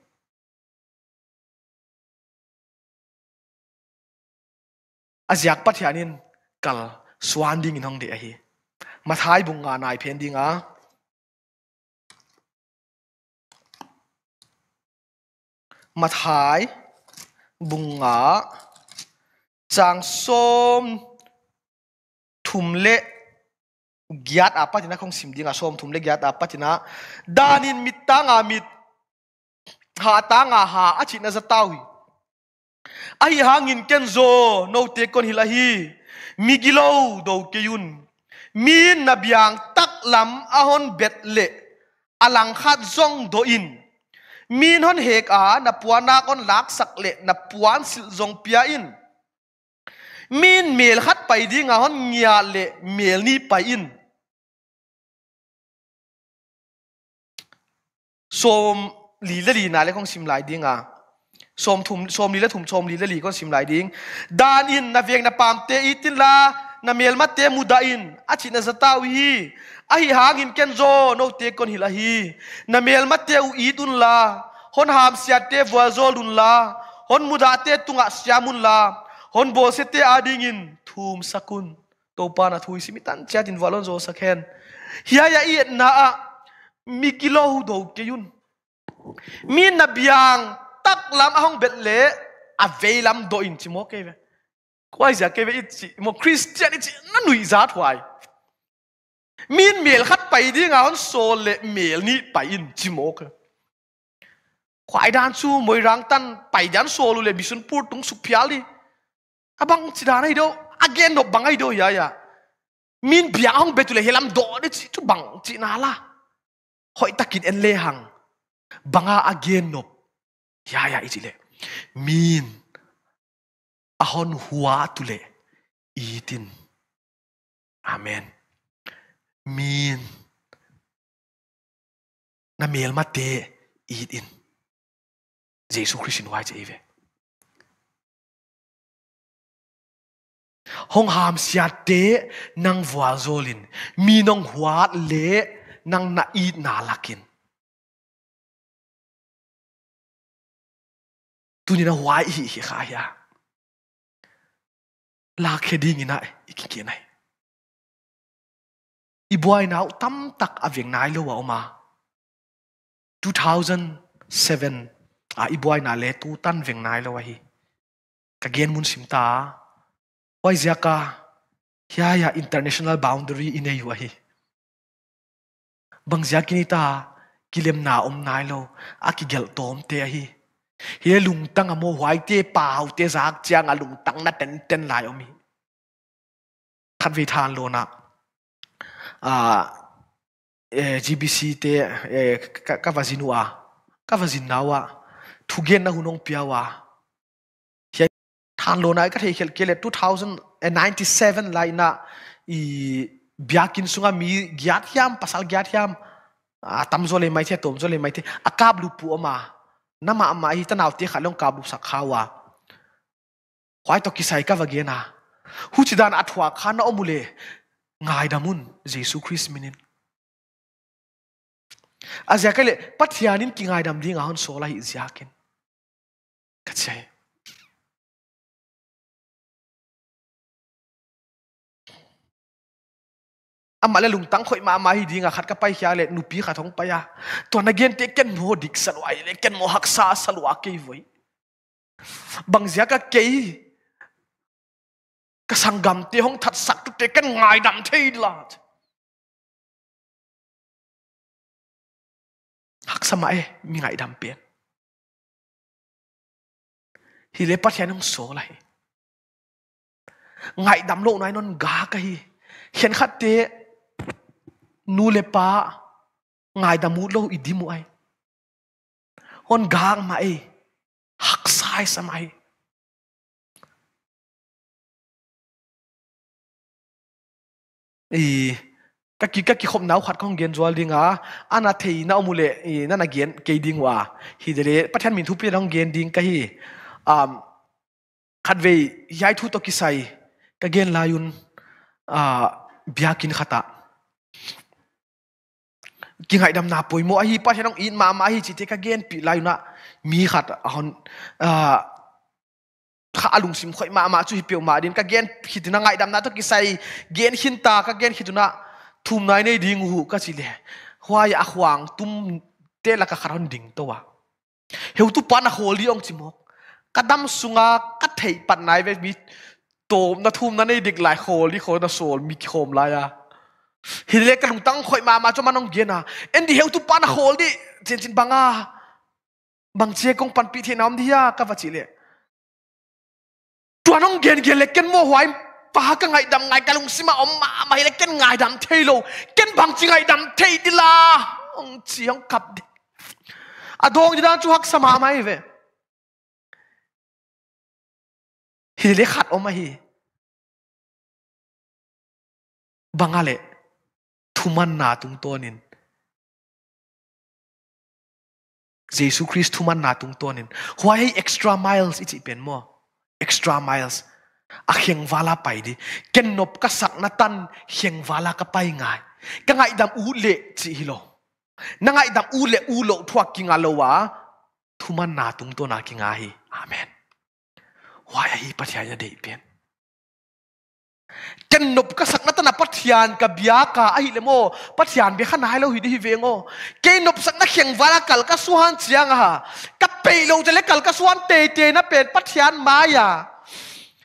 S2: aziak pathianin kal swan ding in hong de hi ma thai bung nga nai phen ding a. Ma thai bung nga chang som thum le giat apa tina khong sim dinga som thum le giat apa tina. Danin mit ta nga mit. Ha ta nga ha a china za tawi ai hangin kenzo no te kon hilahi มีกิโลดเกยุนมีนบยางตักลำอาหนเบ็ดเละอาลังคาดจงโดอินมีนหนเหกอานปวานากอนลักสักเละนปวานสิลจงเปียอินมีนเมลคัดไปดีงาหนเงียเละเมลนี้ไปอินโซมลีละลีนาเลของสิมลายดีงา som thum som li la thum som li la li kon sim lai ding dan in, na veng na pam te, itin la, na mel ma te muda in. A chi na zatawi hi. A hi hang in ken zo, no te kon hi la hi. Na mel ma te u idun la. Hon ham sia te vwa zo dun la. Hon muda te, tunga siamun la. Hon bo se te ading in. Thum sakun to pa na thui simitan chatin valon zo sakhen hiya ya i na a. Mikilo hu do ke yun. Min na biang lam ahong bet le a ve lam do in chi mo ke ve kwai za ke ve it chi mo christianity na nui za thwai min mel khat pai di nga hon so le mel ni pai in chi mo ke kwai dan chu moi rang tan pai dan so lu le bisun pur tung suk phial di abang à, chi dan ai do again no bang ai do dạ, ya dạ. ya min biang hong betu le helam do de chi tu bang chi na la. Hoi takin en le hang banga again nop ya ya ichile min. Ahon huwa tule itin. Amen. Min. Na mel ma te, itin. Jesu christin wai che ive. Hong ham sia te, nang vwa zolin. Mi nong huwa le, nang na it na lakin. Tu ni na huai hi hi kha ya la khe ding ina ikin ki nai i boy now tam tak aveng nai lo wa ma 2007 a i boy na le tu tan veng nai lo wa hi ka gen mun sim ta wai zia ka ya ya international boundary in ei wa hi bang zia kinita kilem na om nai lo a ki gel tom te hi hi lung tang amo huai te pau te zak chiang a lung tang na ten ten lai omi khat vi than lo na. A e, GBC te e, ka vazinu a. Ka vazin nawa thugen na hunong piawa hi than lo na. E ka thei khel kele 2097 lai na i biakin sunga mi gyat yam pasal gyat yam a tam zo le mai the tom zo le mai the akab lu pu ama nama ama hi tanaw ti khalong kabu sakhawa khwai to kisai ka vagena hu chidan athwa khana omule. Ngai damun jesu christ minin azia kale pathianin ki ngai dam ding ahon sola hi ziakin kachai ama le lung tang khoi ma ma hi dinga khat ka pai khia le nupi kha thong pa ya to na gen te ken mo dik salwa le, ken mo hak sa salwa ke voi. Bang zia ka ke ka sangam te hong that sak tu te ken ngai dam thei la hak sama e mi ngai dam pen hi le pat hian so lai. Ngai dam lo nai non ga ka hi. Hian khat te nu le pa, ngai da mu lo i di mu ai. Hon gang ma ai hak sai samai e. e, ý các kỳ các kỳ không nào khát không gen zual dinga. Ana thei na mule i na na gen ke ding wa. Hi dele pathan min thu pi rong gen ding ka hi. Um khát về yai thu to ki sai ka gen la yun a bia kin khata ki ngai dam na poi mo hi pa henong in ma ma hi chi te ka gen pi la yuna mi khat hon a kha alung sim khoi ma ma chu hi pe ma din ka gen hi tina ngai dam na to ki sai gen hin ta ka gen hi tuna thum nai nei ding hu ka chi le hwa ya khwang tum te la ka kharon ding to wa heu tu pa na hol di ong chi mo kadam sunga ka thei pat nai ve mi tom na thum na nei dik lai khol di khol na sol mi khom la ya hi le ka lung tang khoi ma ma cho manong gena. En di heu tu pa na hol di chen chin banga bang che kong pan pi the nam dia ka va chi le. Tuanong gen gen le ken mo hwai pa ka ngai dam ngai kalung sima om ma ma hi le ken ngai dam thei lo. Ken bang chi ngai dam thei di la. Ong chi ong kap di. Adong di dan chu hak sama mai ve. Hi le khat om hi bangale thuman na tung tonin Jesus Christ thuman na tung tonin why extra miles ichi pen mo extra miles. a hieng wala pai di ken nop ka sak na tan heng wala ka pai ngai ka ngai dam u le chi hi lo na ngai dam u le u lo thuak ki nga thuman na tung to na ki nga hi amen why hi pathya ya dei pen ken nop ka sak na tan a pathian ka bia ka ai hi le mo? Pathian be khan hai lo hi di hi vengo ke nop sak na hieng wala kal ka suhan chiang ha. Ka pe lo je le kal ka suan te te na pen. Pathian hiện ya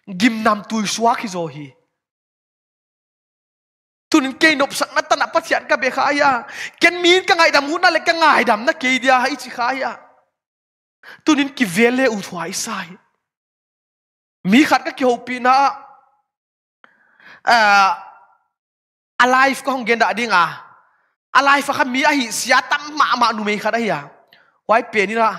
S2: gim nam tui suwa khi zo hi tunin ke nop sak na tan apa sian ka be kha ya ken min ka ngai dam na le ka ngai dam na ke dia hay chỉ kha ya tunin ki vele u thwai sai mi khat ka ki ho pi na Eh, alive ko hong gen da dinga ah. alive kha mi a hi sia tam ma ma nu me kha da ya ah. wai pe ni ra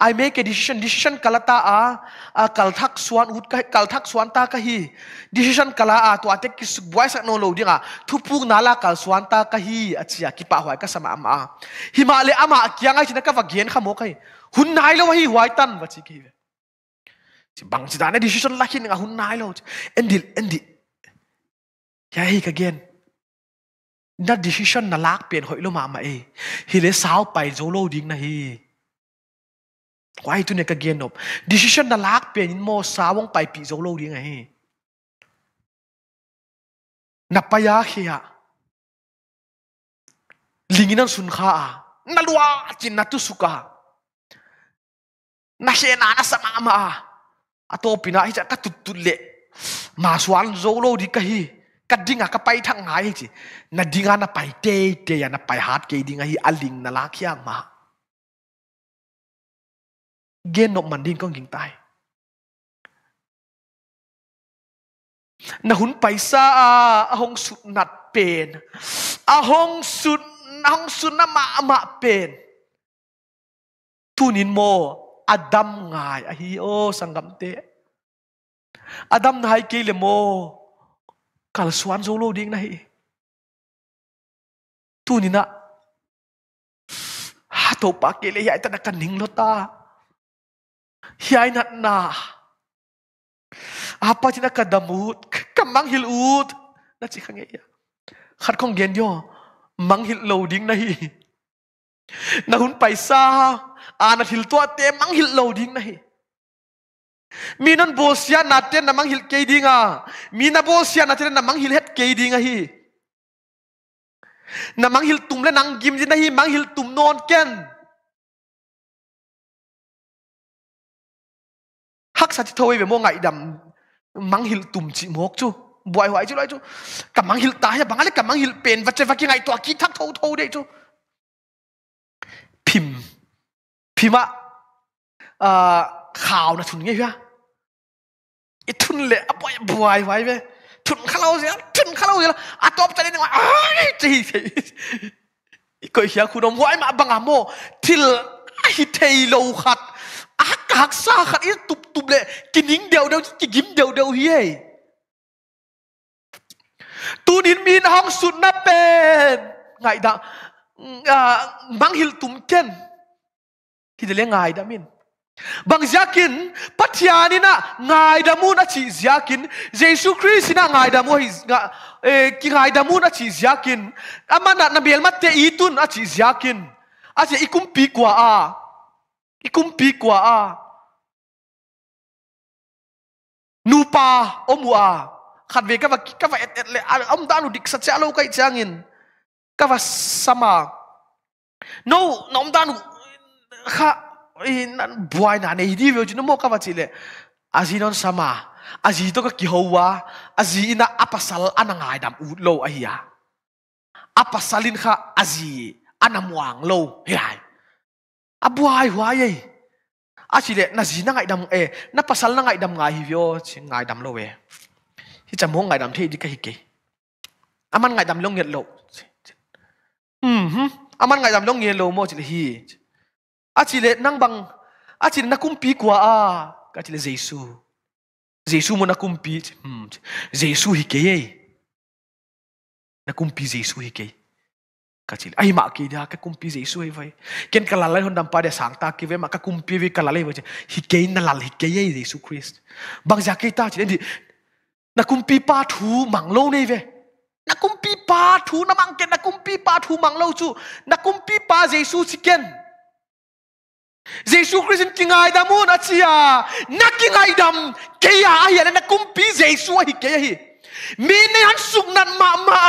S2: I make a decision. Decision kalata a ah. a kalthak suan ut ka kalthak suan ta ka hi. Decision kala a to atek kis boy sak no lo dinga thupu nala kal suan ta ka hi. Achia ki pa hwai ka sama ama himale ama kyanga china ka vagen khamo kai hun nai lo hi hwai tan wa chi ki chi bang chi decision lakhin nga hun nai lo endil endi ya hi ka gen na decision na lak pen hoi lo ma ma e hi le sao pai zo lo ding na hi quay tu ne ka gen op decision na lak pen in mo sawong pai pi zo lo ding ai na pa ya khia linginan sun kha a na lua chin na tu suka na she na na sama ma a to pina hi ka tut tut le ma swan zo lo di ka hi ka dinga ka pai thang ngai chi. Na dinga na pai te te ya na pai hat ke dinga hi aling na la khiang ma. Gen nok man din con ging tai. Na hun paisa ah, a hong sut nat pen. A hong sut na hong sut na ma ma pen. Tunin mo, adam ngai. A hi o oh, sangam te. Adam na hai ke le mo kal suan zo lo ding na hi na ha to pa ke le yai ta. Na kan ning lo ta yai na na apa china kadamut kamang hil ut na chi khang ya khat khong gen yo mang hil loading na hi na hun paisa ana hil to te mang hil loading na hi minon bosia na te na mang hil ke dinga. Mina bosia na te na mang hil het ke dinga hi. Na mang hil tum le nang gim din na hi mang hil tum non ken. Hắc sa thoi về mua ngai đầm mang hil tum chi mok chu. Buai hoai chu lai chu. Ka mang hil ta ya bangale, ka mang hil pen va che va ki ngai to ki thắc thâu thâu đấy chu. Phim. Phim à khảo là thun nghe chưa ít thun lệ à buổi buổi hoài thun khá lâu thun khá à top cho nên là ai gì khu đồng hoài mà bằng à mô til ai thầy lâu khát hak sa khat i tup tup le kining deu deu ki gim deu deu hi hey tu din min hong sut na pen ngai da à, mang hil tum ken hi de le ngai da min bang ziakin pathiani na ngai da mu chỉ chi ziakin. Jesu christ na ngài đã muốn hi eh, ki ngai da mu chỉ chi ziakin. Amana na biel mắt te itun chỉ chi ziakin. A chỉ ikum pi qua a. Ikum pi qua a. Nupa pa omwa khat ve ka va ka va et et nu dik sa cha lo kai changin ka va sama. No nom ta nu kha nan buai na ne di ve ju no mo ka va chi le azinon sama azi to ka ki howa azi ina apasal anangai dam ut lo a hiya à? apasalin kha à, azi anamwang lo hiai à, abuai huai a chỉ lệ na gì na ngại đam e na pasal na ngại đam ngại hivyo chỉ ngại đam lâu e hi chăm hong ngại đam thế đi cái cái aman ngại đam lâu nhiệt lâu. Ừm hum aman ngại đam lâu nhiệt lâu mo chỉ là hi a chỉ nang bang bằng a na kumpi qua a. Cái chỉ lệ Giêsu Giêsu mo na kumpi ừm hmm, Giêsu hi cái na kumpi Giêsu hi cái kachil ai ma ki da ka kumpi je su vai ken kala lai hon dam pa de sang ta ki ve ma ka kumpi vi kala lai vai hi ke na lal hi ke ye jesu christ. Bang ja ke ta, chi di na kumpi pa thu mang lo nei ve na kumpi pa thu na mang ken na kumpi pa thu mang lo chu na kumpi pa jesu chi Jesus christ ki ngai da mu na chia. Na ki ngai dam ke ya ya na kumpi Jesus hi ke hi mi ne han suk nan ma ma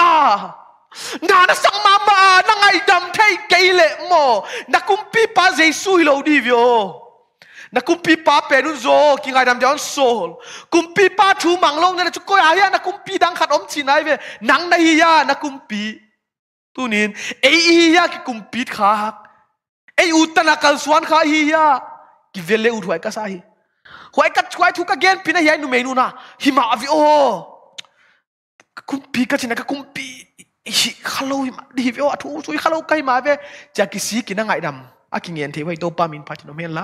S2: na na sang mama na ngai dam thấy kei le mo na kumpi pa jesu lo di vio na kumpi pa pe nu zo ki ngai dam jon sol kumpi pa thu mang long na chu ko ya na kumpi dang khat om chi nai ve nang na hi ya na kumpi tu nin ei hi ya ki kumpi khát ei utana kal swan kha hi ya ki vele u thwai ka sa hi. Khwai ka khwai thu ka gen pina hi nu meinu na hi ma avi o kumpi ka china ka kumpi hi khalo hi ma di ve a thu chui khalo kai ma ve cha ki si ki na ngai dam a ki ngien the wai to pa min pa ti no men la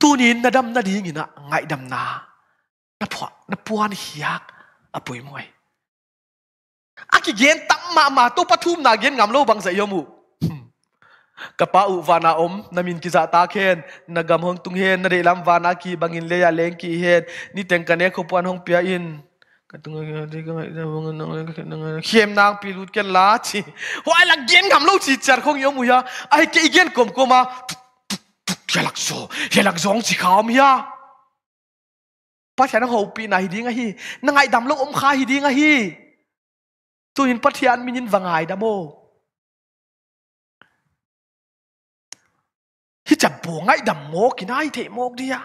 S2: tu ni na dam na di ngi ngai dam na na phwa na puan hiak a moi aki gen tam ma ma to pathum na gen ngam lo bang sa yomu. Hmm. Kapa u vana om namin ki za ta khen, na gam hong tung hen, na lam vana ki bangin le ya leng ki hen. Ni teng kane ko puan hong pia in. Katung khiêm nang pi lut ken la chi. Hoai la gen ngam lo chi char khong yo mu ya. Ai ke igen kom koma helak so helak zong chi kham ya. Pa cha nang ho pi na hi ding a hi. Na ngai dam lo om kha hi ding a hi tu in pathian min in wangai da mo hi chả bùa ngay đầm mô kỳ nai thể mô đi à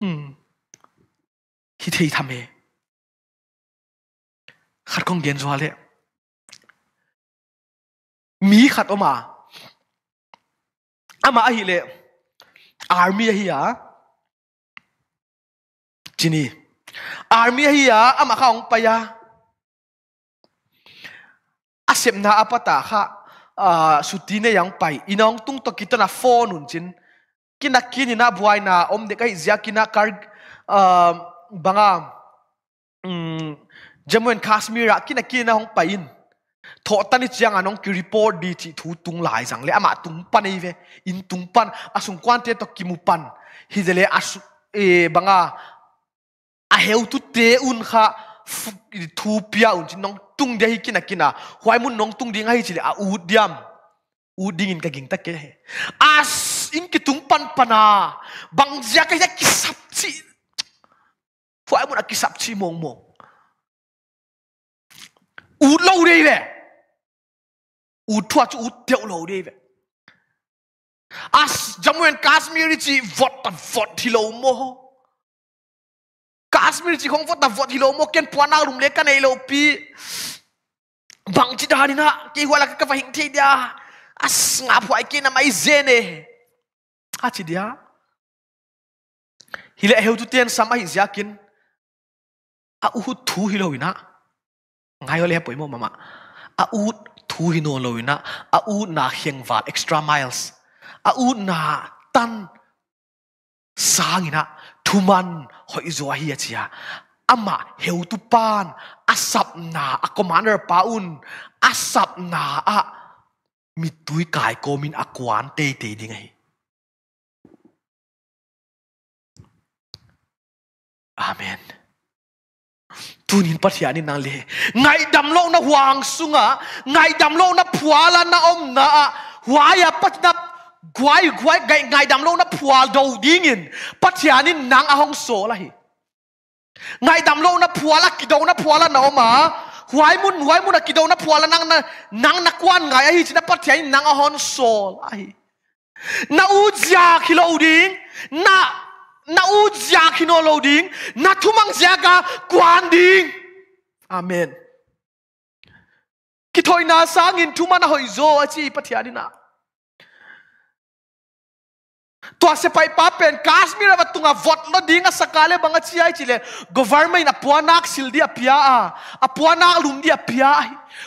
S2: hmm. Hi thei tham he khát con gen zo le mi khát oma. Ama hi le. Army hi à chini army hi à ama kha ong paya asem na apata kha uh, sutine yang pai. Inong tung to kitana phone un chin. Kina kini na buai na om de kai zia kina kar banga um, Jammu and Kashmir kina kina hong pai in. Tho tani chiang anong ki report di chi thu tung lai sang le. Ama tung pan ve. In tung pan asung kwan te to kimu pan. Hi dele asu e banga a heu tu te un kha thu pia un chin nong tung de hi kina kina huai mun nong tung ding hi chile a u diam u ding in ka ging ta ke as in ki tung pan pana bang zia ka ya ki sap chi huai mun a ki sap chi mong mong u lâu đi về u thua chu u tiêu lâu đi về as Jammu and Kashmir chi vot ta vot thì lâu mo Kashmir chỉ không vot ta vot thì lâu mo ken nào rum le cái này lo pi. Bang chỉ da đi na, ki hwala ka fa hing thi dia. As nga phwai ki na mai zene ha chi dia. Hile heo tu sao mà hi ziakin À u thu hi lo ngay ở ole poi mồm mama. À u thu hi no lo na. À u na hieng va extra miles. À u na tan sangina thuman, hoi zo hi achia ama heu tu pan, asap na a commander paun asap na a mi tui kai ko min akwan te te ding hi amen. Tunin pathiani nang le. Ngai dam lo na huang sunga, ngai dam lo na phuala na om na huaya patna guai guai gai ngai dam lo na phual do dingin pathiani nang ahong so la hi ngai dam lo na phuala ki do na phuala na ma huai mun huai mun ki do na phuala nang na nang na kwan ngai hi china pathiani nang ahon so la hi na u ja kilo ding na na u ja kino lo ding na thumang ja ka kwan ding amen. Ki thoi na sang in thuma na hoi zo achi pathiani tua se pai pa pen kashmir wa tunga vot no dinga sakale banga chiai chile. Government apuanak sil dia pia a. Apuanak lum dia pia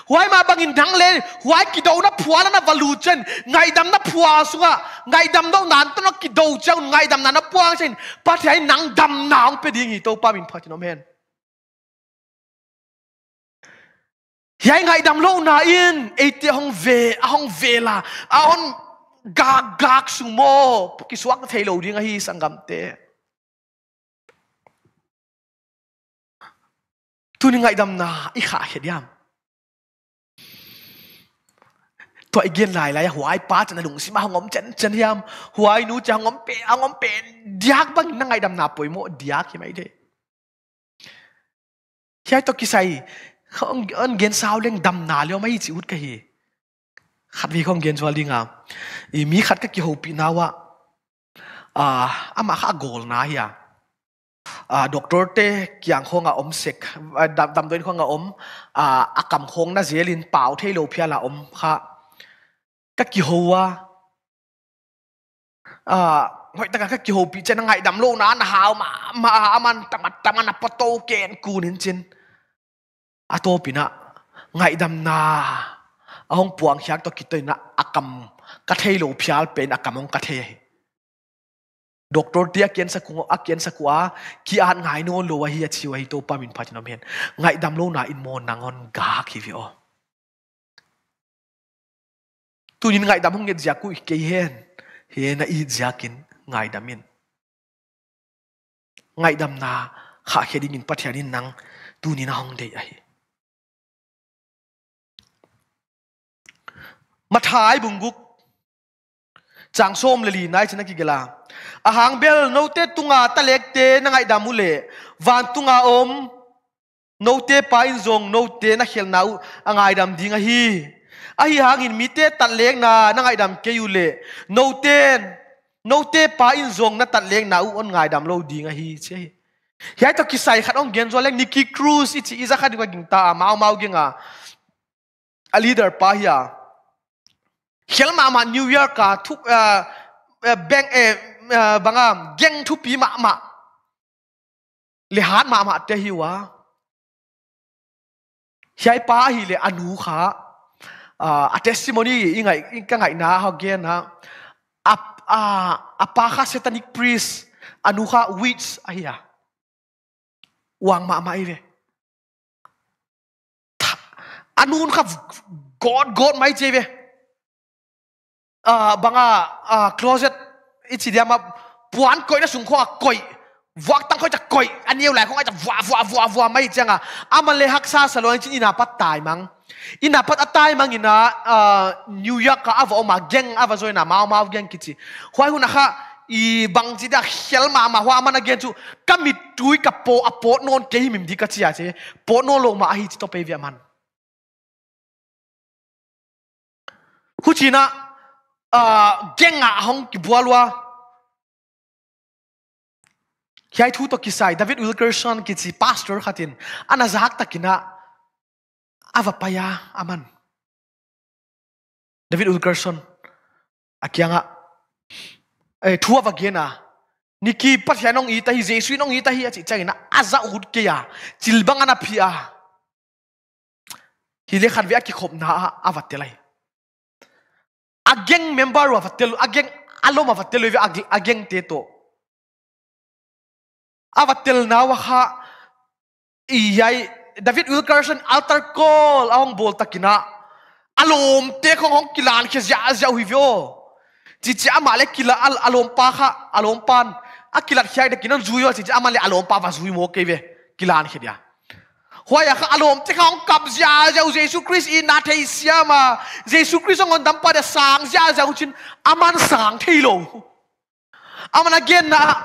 S2: huai ma bangin dang le, huai ki do na phuala na valu chen. Ngai dam na phua sunga. Ngai dam do nan to ki do chang ngai dam na na puang chen. Pa thai nang dam naung pe dingi to pa min pha hen. Yai ngai dam lo na in. Ate hong ve, a hong ve la. A on gagak sumo. Ki na thailo ding hi sangam te. Tu ngai dam na, i kha he diam. To igen lai lai huai pa chan lung sima ngom chan chan hiam. Huai nu cha ngom pe ngom pe. Diak bang na ngai dam na poi mo, diak hi mai de. Hiai to kisai sai không gen sao leng dam na nà mai chi chịu cái gì khát vì không gian cho đi ngà ý mi khát cái kiểu bị nào à? À ama khá goal na hi à? À doctor te kiang khong a om sek dam dam doin khong a om à akam khong na zelin pau thei lo phia la om kha các kiểu à? À hỏi ta các kiểu bị trên ngại đầm lô na na hào mà mà man tam tam na pato ken ku nin chin ato pina ngại đam na ahong puang hiak to kitoi na akam ka thei lo phial pen akam ong ka thei doctor tia kien sa kungo akien sa kwa ki an ngai no lo wa hi a chiwa hi to pa min phatin men ngai dam lo na in mo nangon ga ki vi o tu nin ngai dam hong nget jaku ke hen. He na i jakin ngai damin ngai dam na kha khedin in pathianin nang tu ni na hong dei ai mà thái bùng gục chàng xôm lì lì nai chân kia la hàng hang bel tê te tunga ta lek te na ngai damu le. Van tunga om no tê pa in zong tê te na khel nau a ngai đi dinga hi. A hi hang in mi tê tat lek na na ngai dam ke yu le. No tê no te pa in zong na tat lek na u on ngai dam lo dinga hi che. Hiai to kisai khat ong gen zo lek Nikki Cruz, ichi iza khat ga ging ta mau mau ginga a leader pa hiya เขียนมามานิวยอร์กทุกเอ่อแบงเอ่บางอะเก่งทุกปีมามาเลหานมามาเตหิวะใช้ป้าฮิเลอนุขาอ่าเทสติมนียังไงยังไงนะฮะเกนฮะอับอ่าอับปาคาเซตันิกพรีสอนุขาวิชอะไรอะวางมามาอีเลอนุนครับกอดกอดไม่เจ๊เว Ờ, banga ờ, ờ, closet. Ít chỉ mà buồn coi nó sung khoa coi vác tăng coi chắc coi anh yêu lại không ai chắc vua vua vua vua mấy chăng à amal hak sa salon chỉ ina pat tai mang ina pat atai mang ina New York ka avo ma geng ava zoi na mau mau geng kichi huai hu na kha i bang chỉ da hel ma ma hoa mana gen chu kami tui ka po apo non ke himim di ka chia che po no lo ma hi chi to pe vi man hu chi Ờ, à geng ngã hong ki bua lua hiai thu to kisai David Wilkerson ki chi pastor khatin ana zak takina ava paya à, aman David Wilkerson. À, Akianga e thu ava gena niki pathian i ta hi jesu nong ita hi achi changina aza à, ut ke ya chilbang ana phia hi le khan via ki khop na ava telai ageng member wa fatel ageng alo ma fatel vi ageng te to avatil na wa kha iyai, David Wilkerson, altar call, ahong bol takina. Alom te khong hong kilan khe ja ja hui vyo. Chi chi ama kila al alom pa kha alom pan. A kilat khai de kinan zuyo chi amale ama alom pa va zui mo ke ve, kilan khe dia hoa hoya kha alom te khong kap ja ja Jesus Christ in na thei siama Jesus Christ ngon dam pa de sang ja ja chin, aman sang thei lo aman again na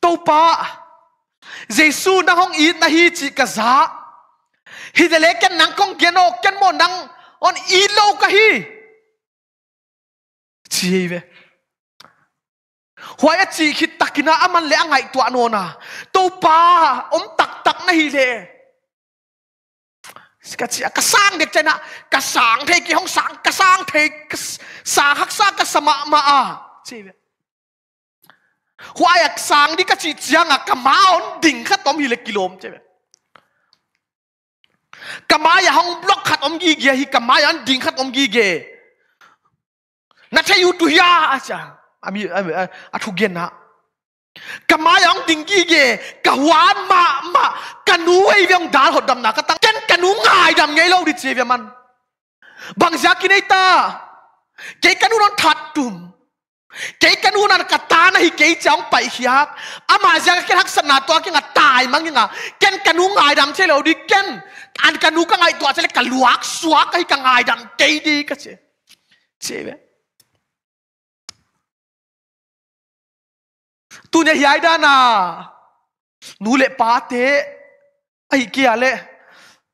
S2: to pa Giêsu na hong i na hi chi ka za. Hi de le ken nang kong geno ken mo nang on i lo ka hi. Chi ve. Hoya chi khit takina aman le angai to anona to pa om tak tak na hi le cái chi ka sang dek cái sáng sang the ki sáng, cái sáng sang cái sáng hắc sáng, cái sama ma a chi ve hoaya sang cái chị chi chiang à, cái máu đỉnh khát tom hi lệ kilom che kamaya hong block khát om gì ghê, hi kamaya an đỉnh khat om gi ge nãy che youtube tu ya acha ami à thu gen na à kamaya hong ding gi ge ka wan ma ma kanu ei vyang dal hot dam na ka tang ken kanu ngai dam ngai lo di che vya man bang jakinai ta ke kanu non that tum cái cả nu na ka ta na hi cái chong pai hiak ama ja cái hak sana to cái nga tai mang nga ken kanu ngai dam che lo di ken. An kanu ka ngai to che ka luak suak kai ka ngai dam cái đi ka che che be tu ne hiai da na. Nu le pa te, ai kia le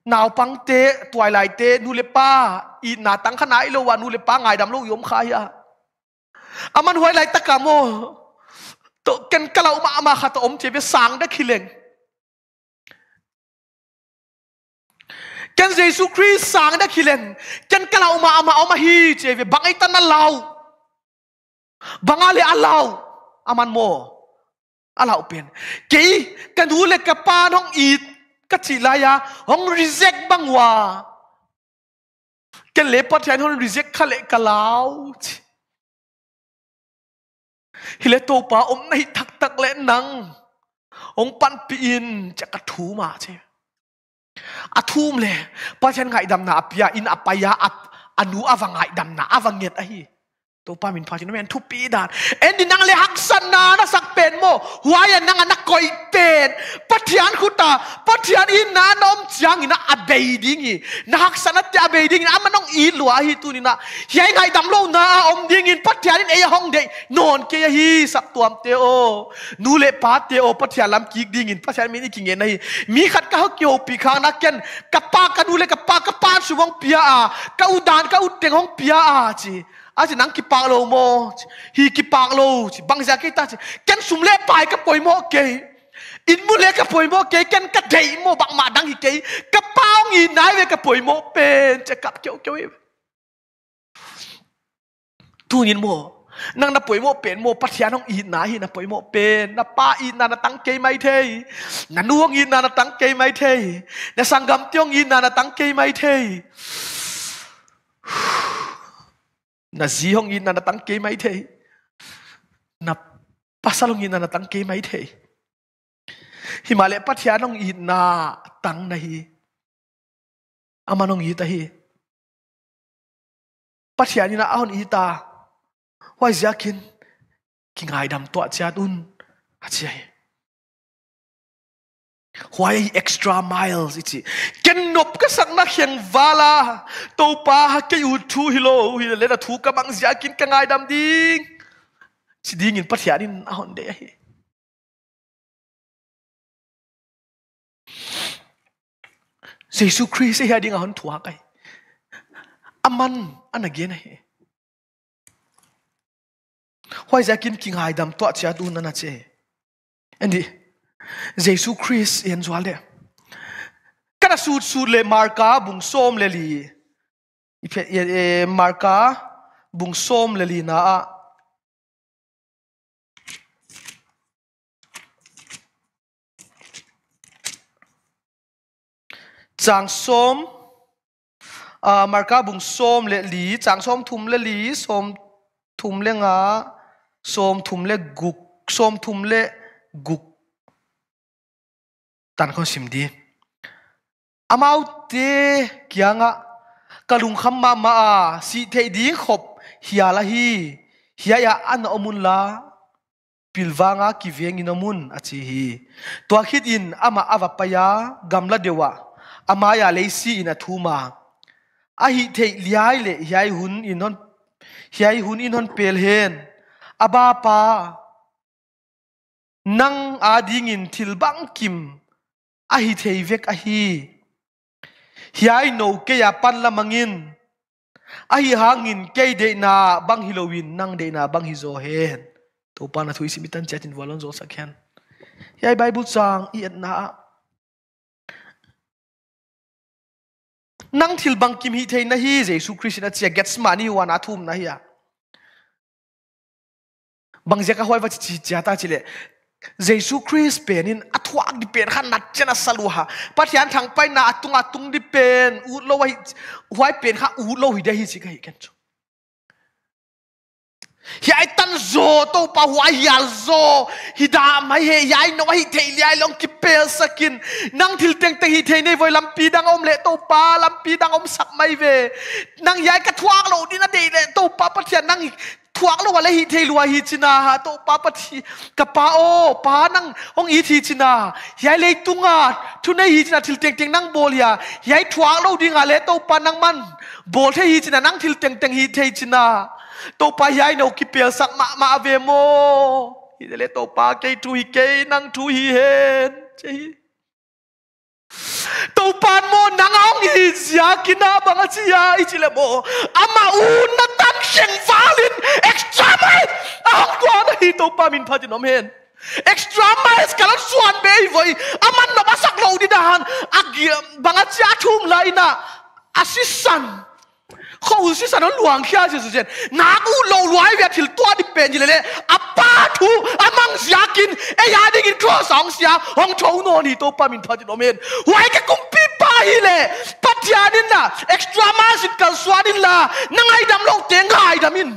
S2: nào pang te lai te, nu le pa. I na tang khana i lo wa, nu le pa ngai dam lo yom khaya aman huai lai takamo to ken kala ma ama khat om che be sang da khileng ken jesu christ sang da khileng ken kala ma ama oma hi che be bangai tan lau. Bangale alau aman mo alau pen ke kan hu le ka pa nong i ka chi la ya hong reject bangwa ken le pa han hong reject khale kalau hi le to pa om nei thak tak le nang ông pan pi in cha ka thu ma che a thum le pa chen ngai dam na apia in apaya ap anu awangai dam na awanget a hi ตัวป้ามินพาชินแมนทุปีดานเอ็นดินังเลหักสนานะสักเป็นโมหัวยันนังนักกอยเป็นปัทยานขุตาปัทยานอินนานอมจังอินะอเบดิ้งนะหักสนัตอเบดิ้งนะมันน้องอีลัวฮิตุนี่นะเฮียไงดำโลนาอมดิงินปัทยานินเอห้องเดนอนเกียฮีสักตัวมเตโอนูเลปาเตโอปัทยาลำกิกดิงินปัทยานมินี่กิงเงนนะฮีมีขัดก้าวเกี่ยวปีข้างนักเกนกับปากันนูเลกับปากับปาสุวงเปียอาก้าวดานก้าวเตงห้องเปียอาจี à chỉ nắng kí bạc lâu mò hi kí bạc lâu chỉ bằng giá ta chỉ sum lệ bài cái bồi mò kê. In mu lệ cái bồi mò kê, ken cái đầy mò bạc mà đăng hi kê. Cái bao nghi nái về cái bồi mò bên chỉ cặp kiểu kiểu tu nhìn mò nang na poi mo pen mo pathian hong in na hi na poi mo pen na pa in na na tang ke mai the na nuang in na na tang ke mai the na sangam tiong in na na tang ke mai the na zihong in na natang ke mai the na pasalong in na natang ke mai the pathia nong in na tang na hi à amanong i ta hi pathian na ahon i ta. Wai zakin kingai dam to cha un achai à Why extra miles iti? Kenop ka sak na hiang vala. To pa ha ke u thu hilo, hi le da thu ka bang zia kin ka ngai dam ding. Si dingin pat a hon de hi. Jesus Christ e hi ding ahon thu kai. Aman an again hi. Why zakin king hai dam to cha du na na che. Endi Giêsu Christ yên zual de kana sut sut le marka bung som le li marka bung som le li na a chang som à marka bung som le li chang som thum le li som thum le nga som thum le guk som thum le guk ตันเขาสิมดีอามาวเตกียงะกะลุงคำมามาสิเทดีขบเฮียละฮีเฮียยาอันอมุนลาปิลวางะกิเวงินอมุนอชีฮีตัวคิดอินอามาอวัปยากำลัะเดวะอามายาเลสีอินทูมาอาฮิเทเลียเลเฮียหุนอินนนเฮียหุนอินนนเปลเฮนอบาปานังอาดิงินทิลบังคิม a hi thei vek a hi hiai no ke ya pan la mangin. A hi hangin ke de na bang hilowin nang de na bang hi zo hen. To pan a thui simitan chatin walon zo sakhen hiai bible chang i na. Nang thil bang kim hi thei na hi, jesu christ na chia gets mani wa na thum na hi ya bang je ka hoi va chi chi ta chi le. Jesu christ penin athuak di pen khan nat chena saluha pathian thang pai na atung atung di pen u lo wai wai pen kha u lo hi da hi chi kai ken chu hi ai tan zo to pa hu ai yal zo. Hi da mai he yai no hi thei li long ki pel sakin nang thil teng te hi thei nei voi lam pi dang om le to pa, lam pi dang om sak mai ve. Nang yai ka thuak lo dina dei le to pa pa thian nang thuak lo wala hi thei lua hi china. Ha to pa pa thi ka pa o, pa nang ong i thi china. Yai le tunga, thu nei hi china thil teng teng nang bol ya. Yai thuak lo dinga le to pa nang man. Bol the hi china, nang thil teng teng hi thei china to pa yai no ki pel sak ma ma ve mo. Hi le ke tu hi ke nang tu hi hen chi to pan mo nang ong hi zia ki na bang chi ya mo. Ama u na tang sheng valin extra mai ong kwa na hi to pa min pha ti hen. Extra miles kalang suan be voi. Aman no basak lo di dahan agi bangat si atum laina asistan assistant เขาอุสิสันหลวงแค่สิสินนากูโลลวยเวียถิลตัวดิเป็นยี่เลยอาป้าทูอามังเสียกินเอ้ยาดิกินครัวสองเสียห้องโชว์นอนี่ตัวปามินพัดจิโนเมนไว้แค่กุมปีป้าฮิเลยปัจจานินนะเอ็กซ์ตร้ามาสิกันสวานินละนังไอ้ดำลงเตียงไอ้ดำมิน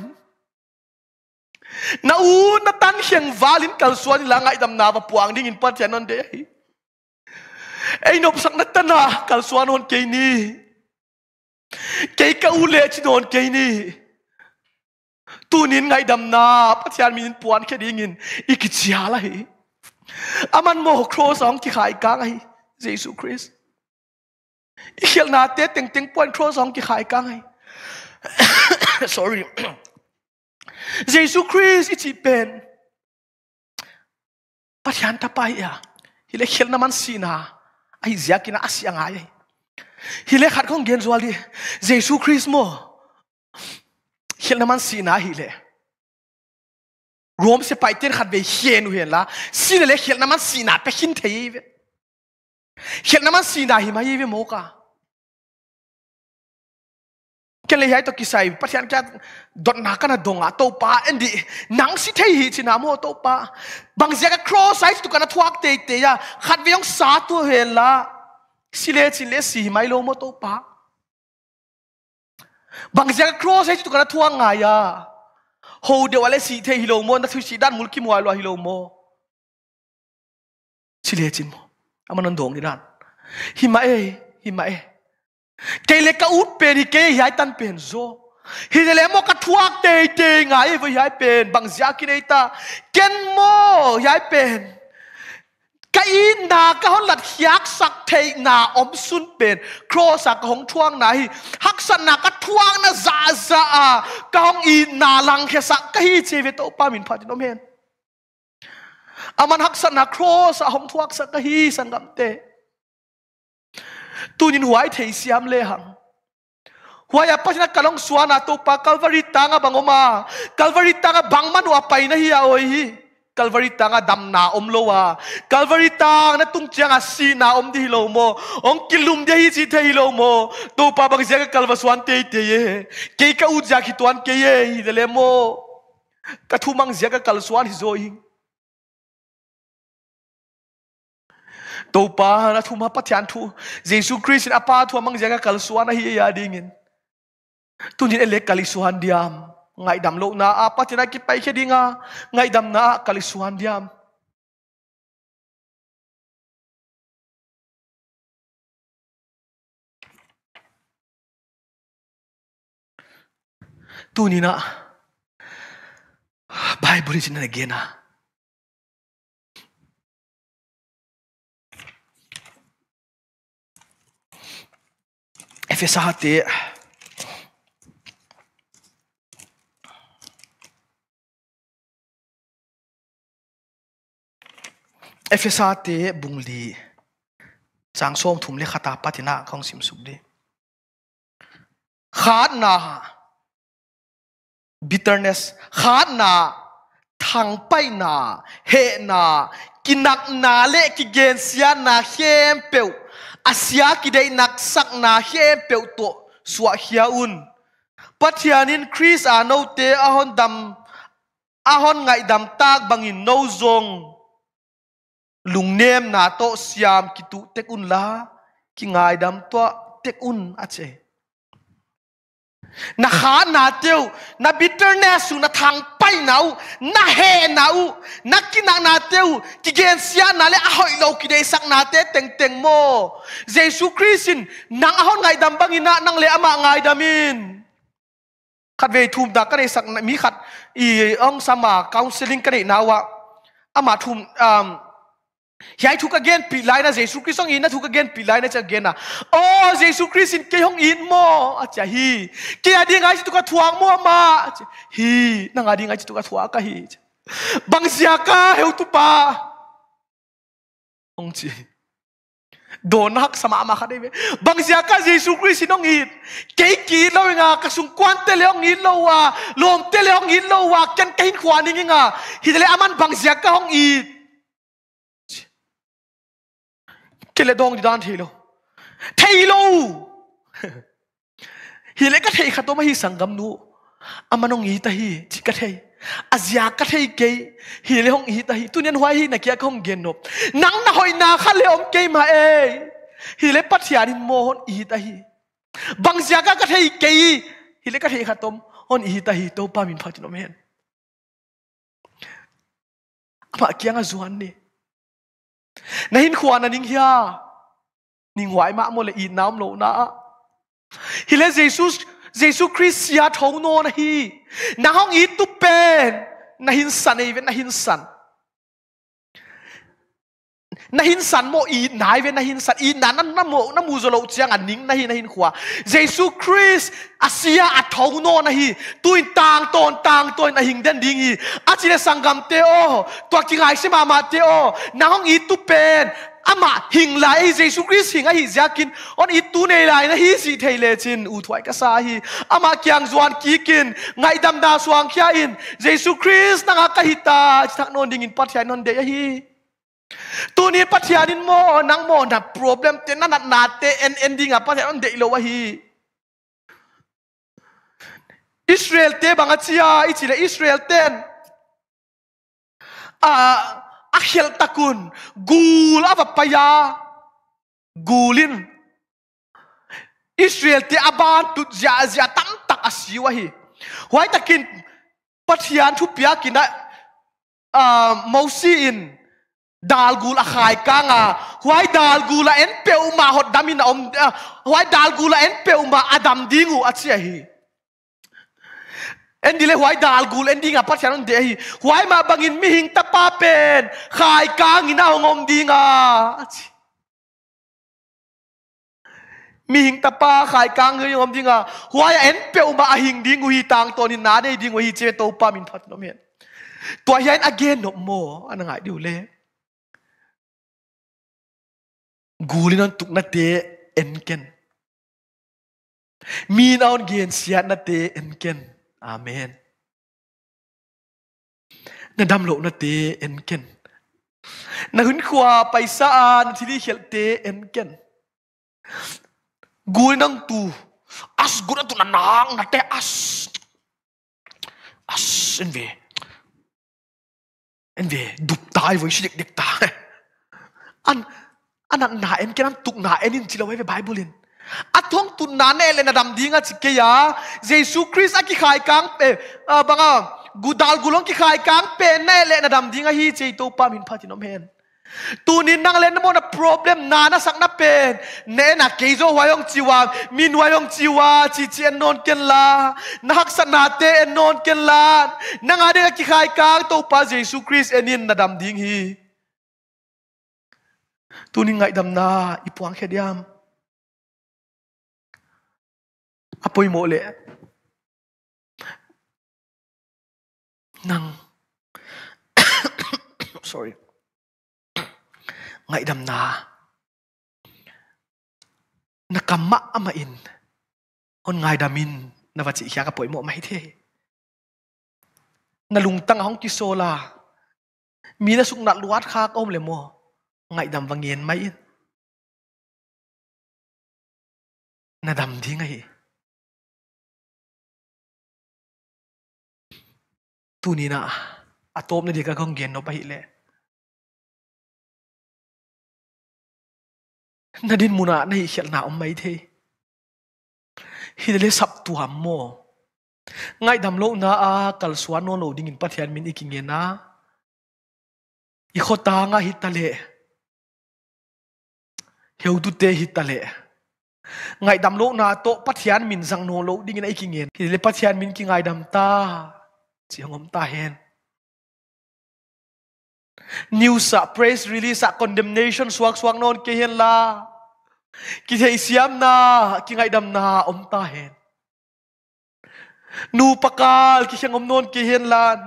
S2: นาอูนาตันเชียงวาลินกันสวานินละไอ้ดำนาบปวงดิ่งปัจจานันเดไอ้นบสักนัตตนากันสวานนเกนี่ cái câu lệ chỉ đồn cái này tu nín ngay đầm na bắt chian mình puan cái đi ngin ít chi chia lại aman mo cross ông cái khai cang ấy Jesus Christ. Hiel na te ting ting puan cross ông cái khai cang ấy sorry. Jesus Christ ít chỉ ben bắt chian tapai ya. Hile khi na man sina ai. ฮิเลขัดข้องเยนนสวาลีเยซูคริสต์โมเห็นน้มันสีนาฮิเลรวมเสไปเต้นขัดไปเฮียนเห็นละสีเลเห็นน้มันสีนาเปหินเทียบเห็นน้มันสีนาฮิมาเยี่โมกาแค่เลยให้ตกิไซปัจจันจะดดนักนะดงอะตัวป้าเอ็นดีนังสิเทียชินามโอตัวป้าบางเสียก็ครอสไซส์ตุกันทวักเตะเตะขัดไปยังสาตัวเฮลนละ si le chin le si mai lo mo to pa bang ja cross hai tu kana thua nga ya ho de wale si the hi lo mo na thu si dan mul ki mo lo hi lo mo si le chin mo amanon dong ni dan hi ma e hi ma e ke le ka ut pe ni ke hi tan pen zo hi le mo ka thuak te te nga e vo hi pen bang ja ki nei ta ken mo hi pen cái na cái hon lật hiạc sắc thầy na om sun pen cross sắc hong thuang na hi hắc san na cái thuang na za za à cái hong i na lang khe sắc cái hi che về to pa min phat nom hen aman hắc san na cross a hong thuak sắc cái hi sang gam te tu nhìn huai thầy siam le hang huai apa sina kalong suana to pa calvary tanga bangoma calvary tanga bangman wa pai na hi a oi Calvary ta nga dam na om lo wa. Calvary tang na tung chiang a si na om di lo mo. Ong kilum de hi chi the lo mo. To pa bang ja kalva suan te te ye. Ke ka u ja ki tuan ke ye hi de le mo. Ka thu mang ja ka kal hi zo hi. To pa na thu ma pathian thu. Jesus Christ a pa thu mang ja ka kal swan hi ya dingin tu ni ele kali suan diam. ngai dam lo na apa tina ki pai ke dinga? Ngai dam na kali suan diam. Tu ni na. Bible jina na. Gena Efesahati Efesa te bungli chang som thum le khata patina khong sim suk di Khát na. Bitterness. Khát na. Thang pai na. He na. Kinak na le ki gen sia na hem peu. Asia ki dei nak sak na hem peu to suwa hiaun. pathianin chris a no te ahon dam, ahon ngai dam tak bangin no zong lung nem na to siam ki tu tek un la, ki ngai dam to tek un ache. Na kha na teu, na bitterness na thang pai nau na he nau na ki na na teu, ki gen sia na le a hoi lo ki dei sak na te teng teng mo. Jesu christin nang ahon ngai dam bang ina, nang le ama ngai damin khat ve thum da ka re sak mi khat i ong sama counseling ka re nawa ama thum um Yai thuk again pi lai na Jesus Christ ong in na thuk again pi lai na cha again na. Oh Jesus Christ in ke hong in mo acha hi. Ke adi ding ai tuka thuang mo ma. Hi na nga ding ai tuka thua ka hi. Bang sia ka heu tu pa. Ong chi. Don hak sama ama kha de. Bang sia ka Jesus Christ in ong in. Ke ki lo nga ka sung kwan te le ong in lo wa. Lom te le ong in lo wa. Ken kain khwa ni nga. Hi le aman bang sia ka hong in. Cái lệ dong đi đan thầy lo thầy lo hi lệ cái thầy khát mà hi sangam nu amanong hi ta hi chỉ cái thầy azia cái thầy cái hi lệ hong hi ta hi tu nhân hoài hi na kia không gen nộp nắng na hồi na khát lệ ông cái mà ê hi lệ bắt hiền hin mo hon hi ta hi bang zia cái cái thầy cái hi lệ cái thầy khát tom hon hi ta hi to pa min phát nom hen mà kia nga zuan ni na hin khuan na ning hia ning wai ma mo le i nam lo na hi le jesus jesus christ ya thau no na hi na hong i tu pen na hin san ei na hin san na hin san mo i nai ve na hin san i na na mo na mu zo lo chiang an ning na hi na hin khwa jesus christ asia a thau no na hi tuin tang ton tang ton na hing den ding hi a chi le sangam te o to ki ngai se ma ma te o na hong i tu pen ama hing lai Jesus Christ hing a hi zakin on i tu nei lai na hi si thei le chin u thuai ka sa hi ama kyang zuan ki kin ngai dam da suang khia in Jesus Christ na ka hi ta thak non ding in pat hian non de hi tu ni pat hian in mo, nang mo, na problem te, na na te, en, ending a pat hian de lo wa hi Israel te, banga chia ichile Israel ten. A akhel takun, gul ava paya gulin. Israel te aban tu zia zia tam tak asiwa hi huai takin pathian thu pia kina, a mosi in dal gula khai kanga huai dal gula en peuma hot damin om eh, huai dal gula en peuma adam dingu achia hi. En dile huai dal gul en dinga pat chanon de hi. Huai ma bangin mi hing ta pa pen. Khai kang ina ngom dinga mi hing ta pa, khai kang ngi ngom dinga huai en peuma a hing dingu hi tang to ni na de dingu hi che to pa min phat no men to hian again no mo anangai diu le gulinon tuk na te enken ken mi naon gen siat na te enken Amen. Na damlo na te enken. Na hun khwa paisa an thili khel te enken ken. Gul tu as gura tu na nang na te as. As en ve. En ve dup tai voi shidik dik ta. An อันนั้นนาเอ็นแค่นั้นตุกนาเอ็นินจิลาไว้ไปไบเบิลินอัทงตุนนาเนเลนะดำดิ้งอะจิเกียาเยซูคริสอะกิขายกังเป๋บังอะกูดาลกุลงกิขายกังเป็นเนเลนะดำดิ้งอะฮีเจตัวปามินพัตินอมเฮนตูนินนั่งเล่นมันะ problem นานะสักนับเป็นเนน่ะเกยโจวายองจิวามินวายองจิวาจีเจนนนเกนลานักสนาเตนนนเกนลานังอาเดกิขายกางตัวปาเยิสุคริสเอ็นินนะดำดิ้งฮี hi ngay ngai dam na ipuang khediam apoi à, mo le nang sorry. Ngay đầm na nakama ama in. On ngay damin na vật chỉ ka poi mo mai the na lung tang hong ki sola mi na suk na luat khak om le mo ngay đầm vangien mai in na đầm thi ngay tu ni na atom na di ka kong gen no pa hi le na din muna na hi khial na om mai the hi le sap tu ham mo ngai dam lo na a kal suan no lo ding in pathian min iking na i khota nga hi tale heu tu te hi tale ngai dam lo na to pathian min jang no lo ding in iking hi le pathian min ki ngai dam ta, chi ngom ta hen. News sa praise release sa, condemnation swak swak non ke hen la. Ki thei siam na, ki ngai dam na om ta hen. Nu pakal ki hengom non ki hen lan.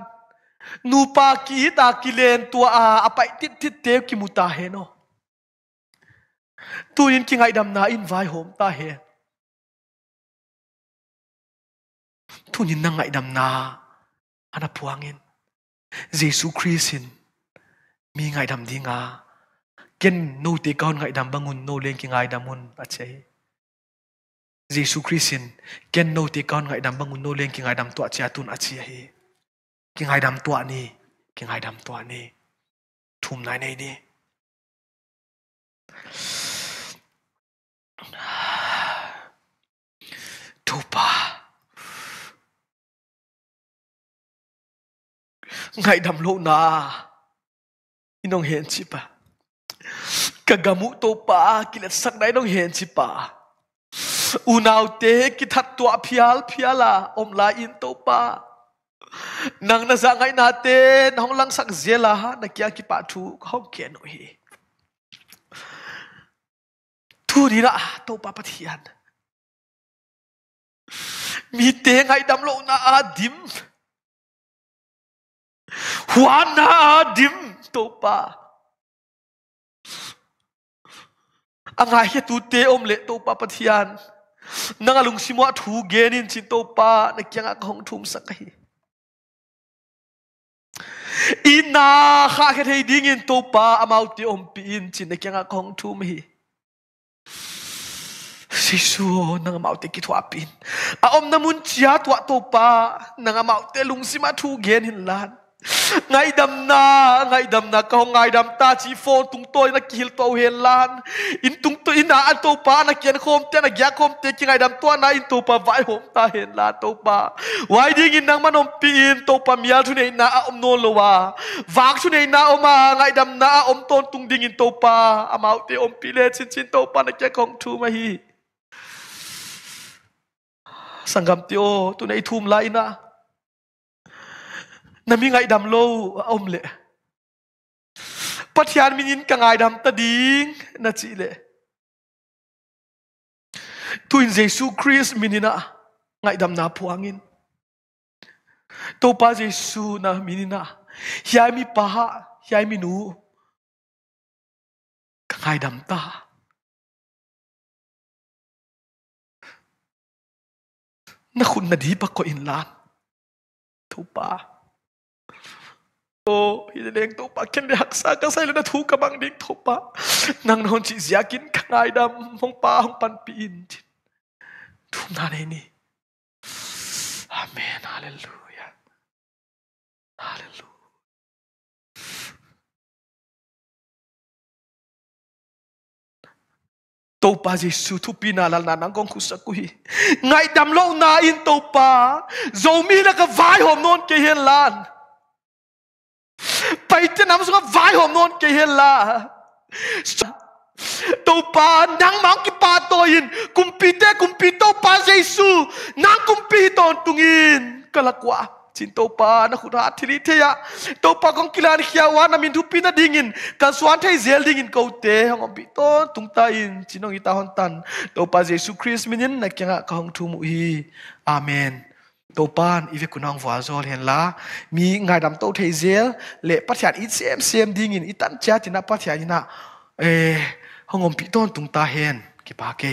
S2: Nu pa ki ta ki len tua a apai tit tit te ki muta hen no tu in kinh ngay đam na in vai hôm ta hen tu nin na ngai đam na ana puangin Jesus Christin, mi ngai dam đi nga. Ken no te kaun ngai dam bangun no leng đam ngai damun ache Jesus Christin, ken no te kaun ngai dam bangun no kinh ki ngai dam to ache a ache hi kinh ngay đam to ni kinh ngay đam to ni thum nai nei ni Tupa. ngay đầm lộ na. Inong hen chi pa kagamu to pa kilat sắc dai nong hen chi pa unaw te ki that to phial phiala à, om la in to nang na dạ za ngai na te nong lang sak zela ha, na kia ki pa thu khom kia no hi thu đi à, ra ba bát hiền mi tế ngay đâm lộ na a dim huan na a dim ba pa anga hi tu te om le to pa pathian nanga lung simo thu genin chin to pa na kyanga khong thum sakai ina kha kha thei ding in to pa amau ti om pi in chin na kyanga khong thum hi Sisu nang mau te ki thua pin a om namun chia tua to pa nang mau te lung sima thu gen hin lan ngay dam na ngay dam na câu ngay dam ta chi fo tung toi na kihil to hen lan in tung tôi ina na an to pa na kian khom te na gya khom te ki ngay dam to na in to pa vai hom ta hen la to pa wai ding in nang manom pi in to pa mial thu nei na om no lo wa vak thu nei na oma ngay dam na om ton tung ding in to pa amau te om pi le, chin chin to pa na kya khom thu ma hi sangam tio tu nei thum la ina na mi ngai dam lo om le. Pathian minin ka ngai dam ta ding, na chi le. Tuin jesu christ minina ngai dam na puangin to pa jesu na minina hiai mi pa hiai mi nu. Ka ngai dam ta. Na khun na di pa ko in lan to pa to hi leng to pa ken de hak sa ka sai na thu ka bang ding tupa. nang non chi zia kin khangai dam hong pa hong pan pi in thu na ne ni amen hallelujah hallelujah to pa Giêsu thu pi na lal na nang gong khu sắc ku ngay đầm dam na in to pa dầu mi là cái vai hom non ke hiền lan pai te nam sunga vai hom non ke hela to pa nang mang cái pa to in. Kumpi te kumpi to pa Jesus nang kumpi ton tungin. Kalakwa chin to pa na khura thili theya to pa kong kilan khia wa na min thupi na dingin kan suan thai zel dingin ko te hong bi to tung ta in chinong ita hon tan to pa jesu christ minin na kya ka hong thu mu hi amen. To pan ive kunang wa zol hen la, mi ngai dam to thei zel, le pathian i sem sem dingin itan cha tina pathian ina eh hongom pi ton tung ta hen ki pa ke.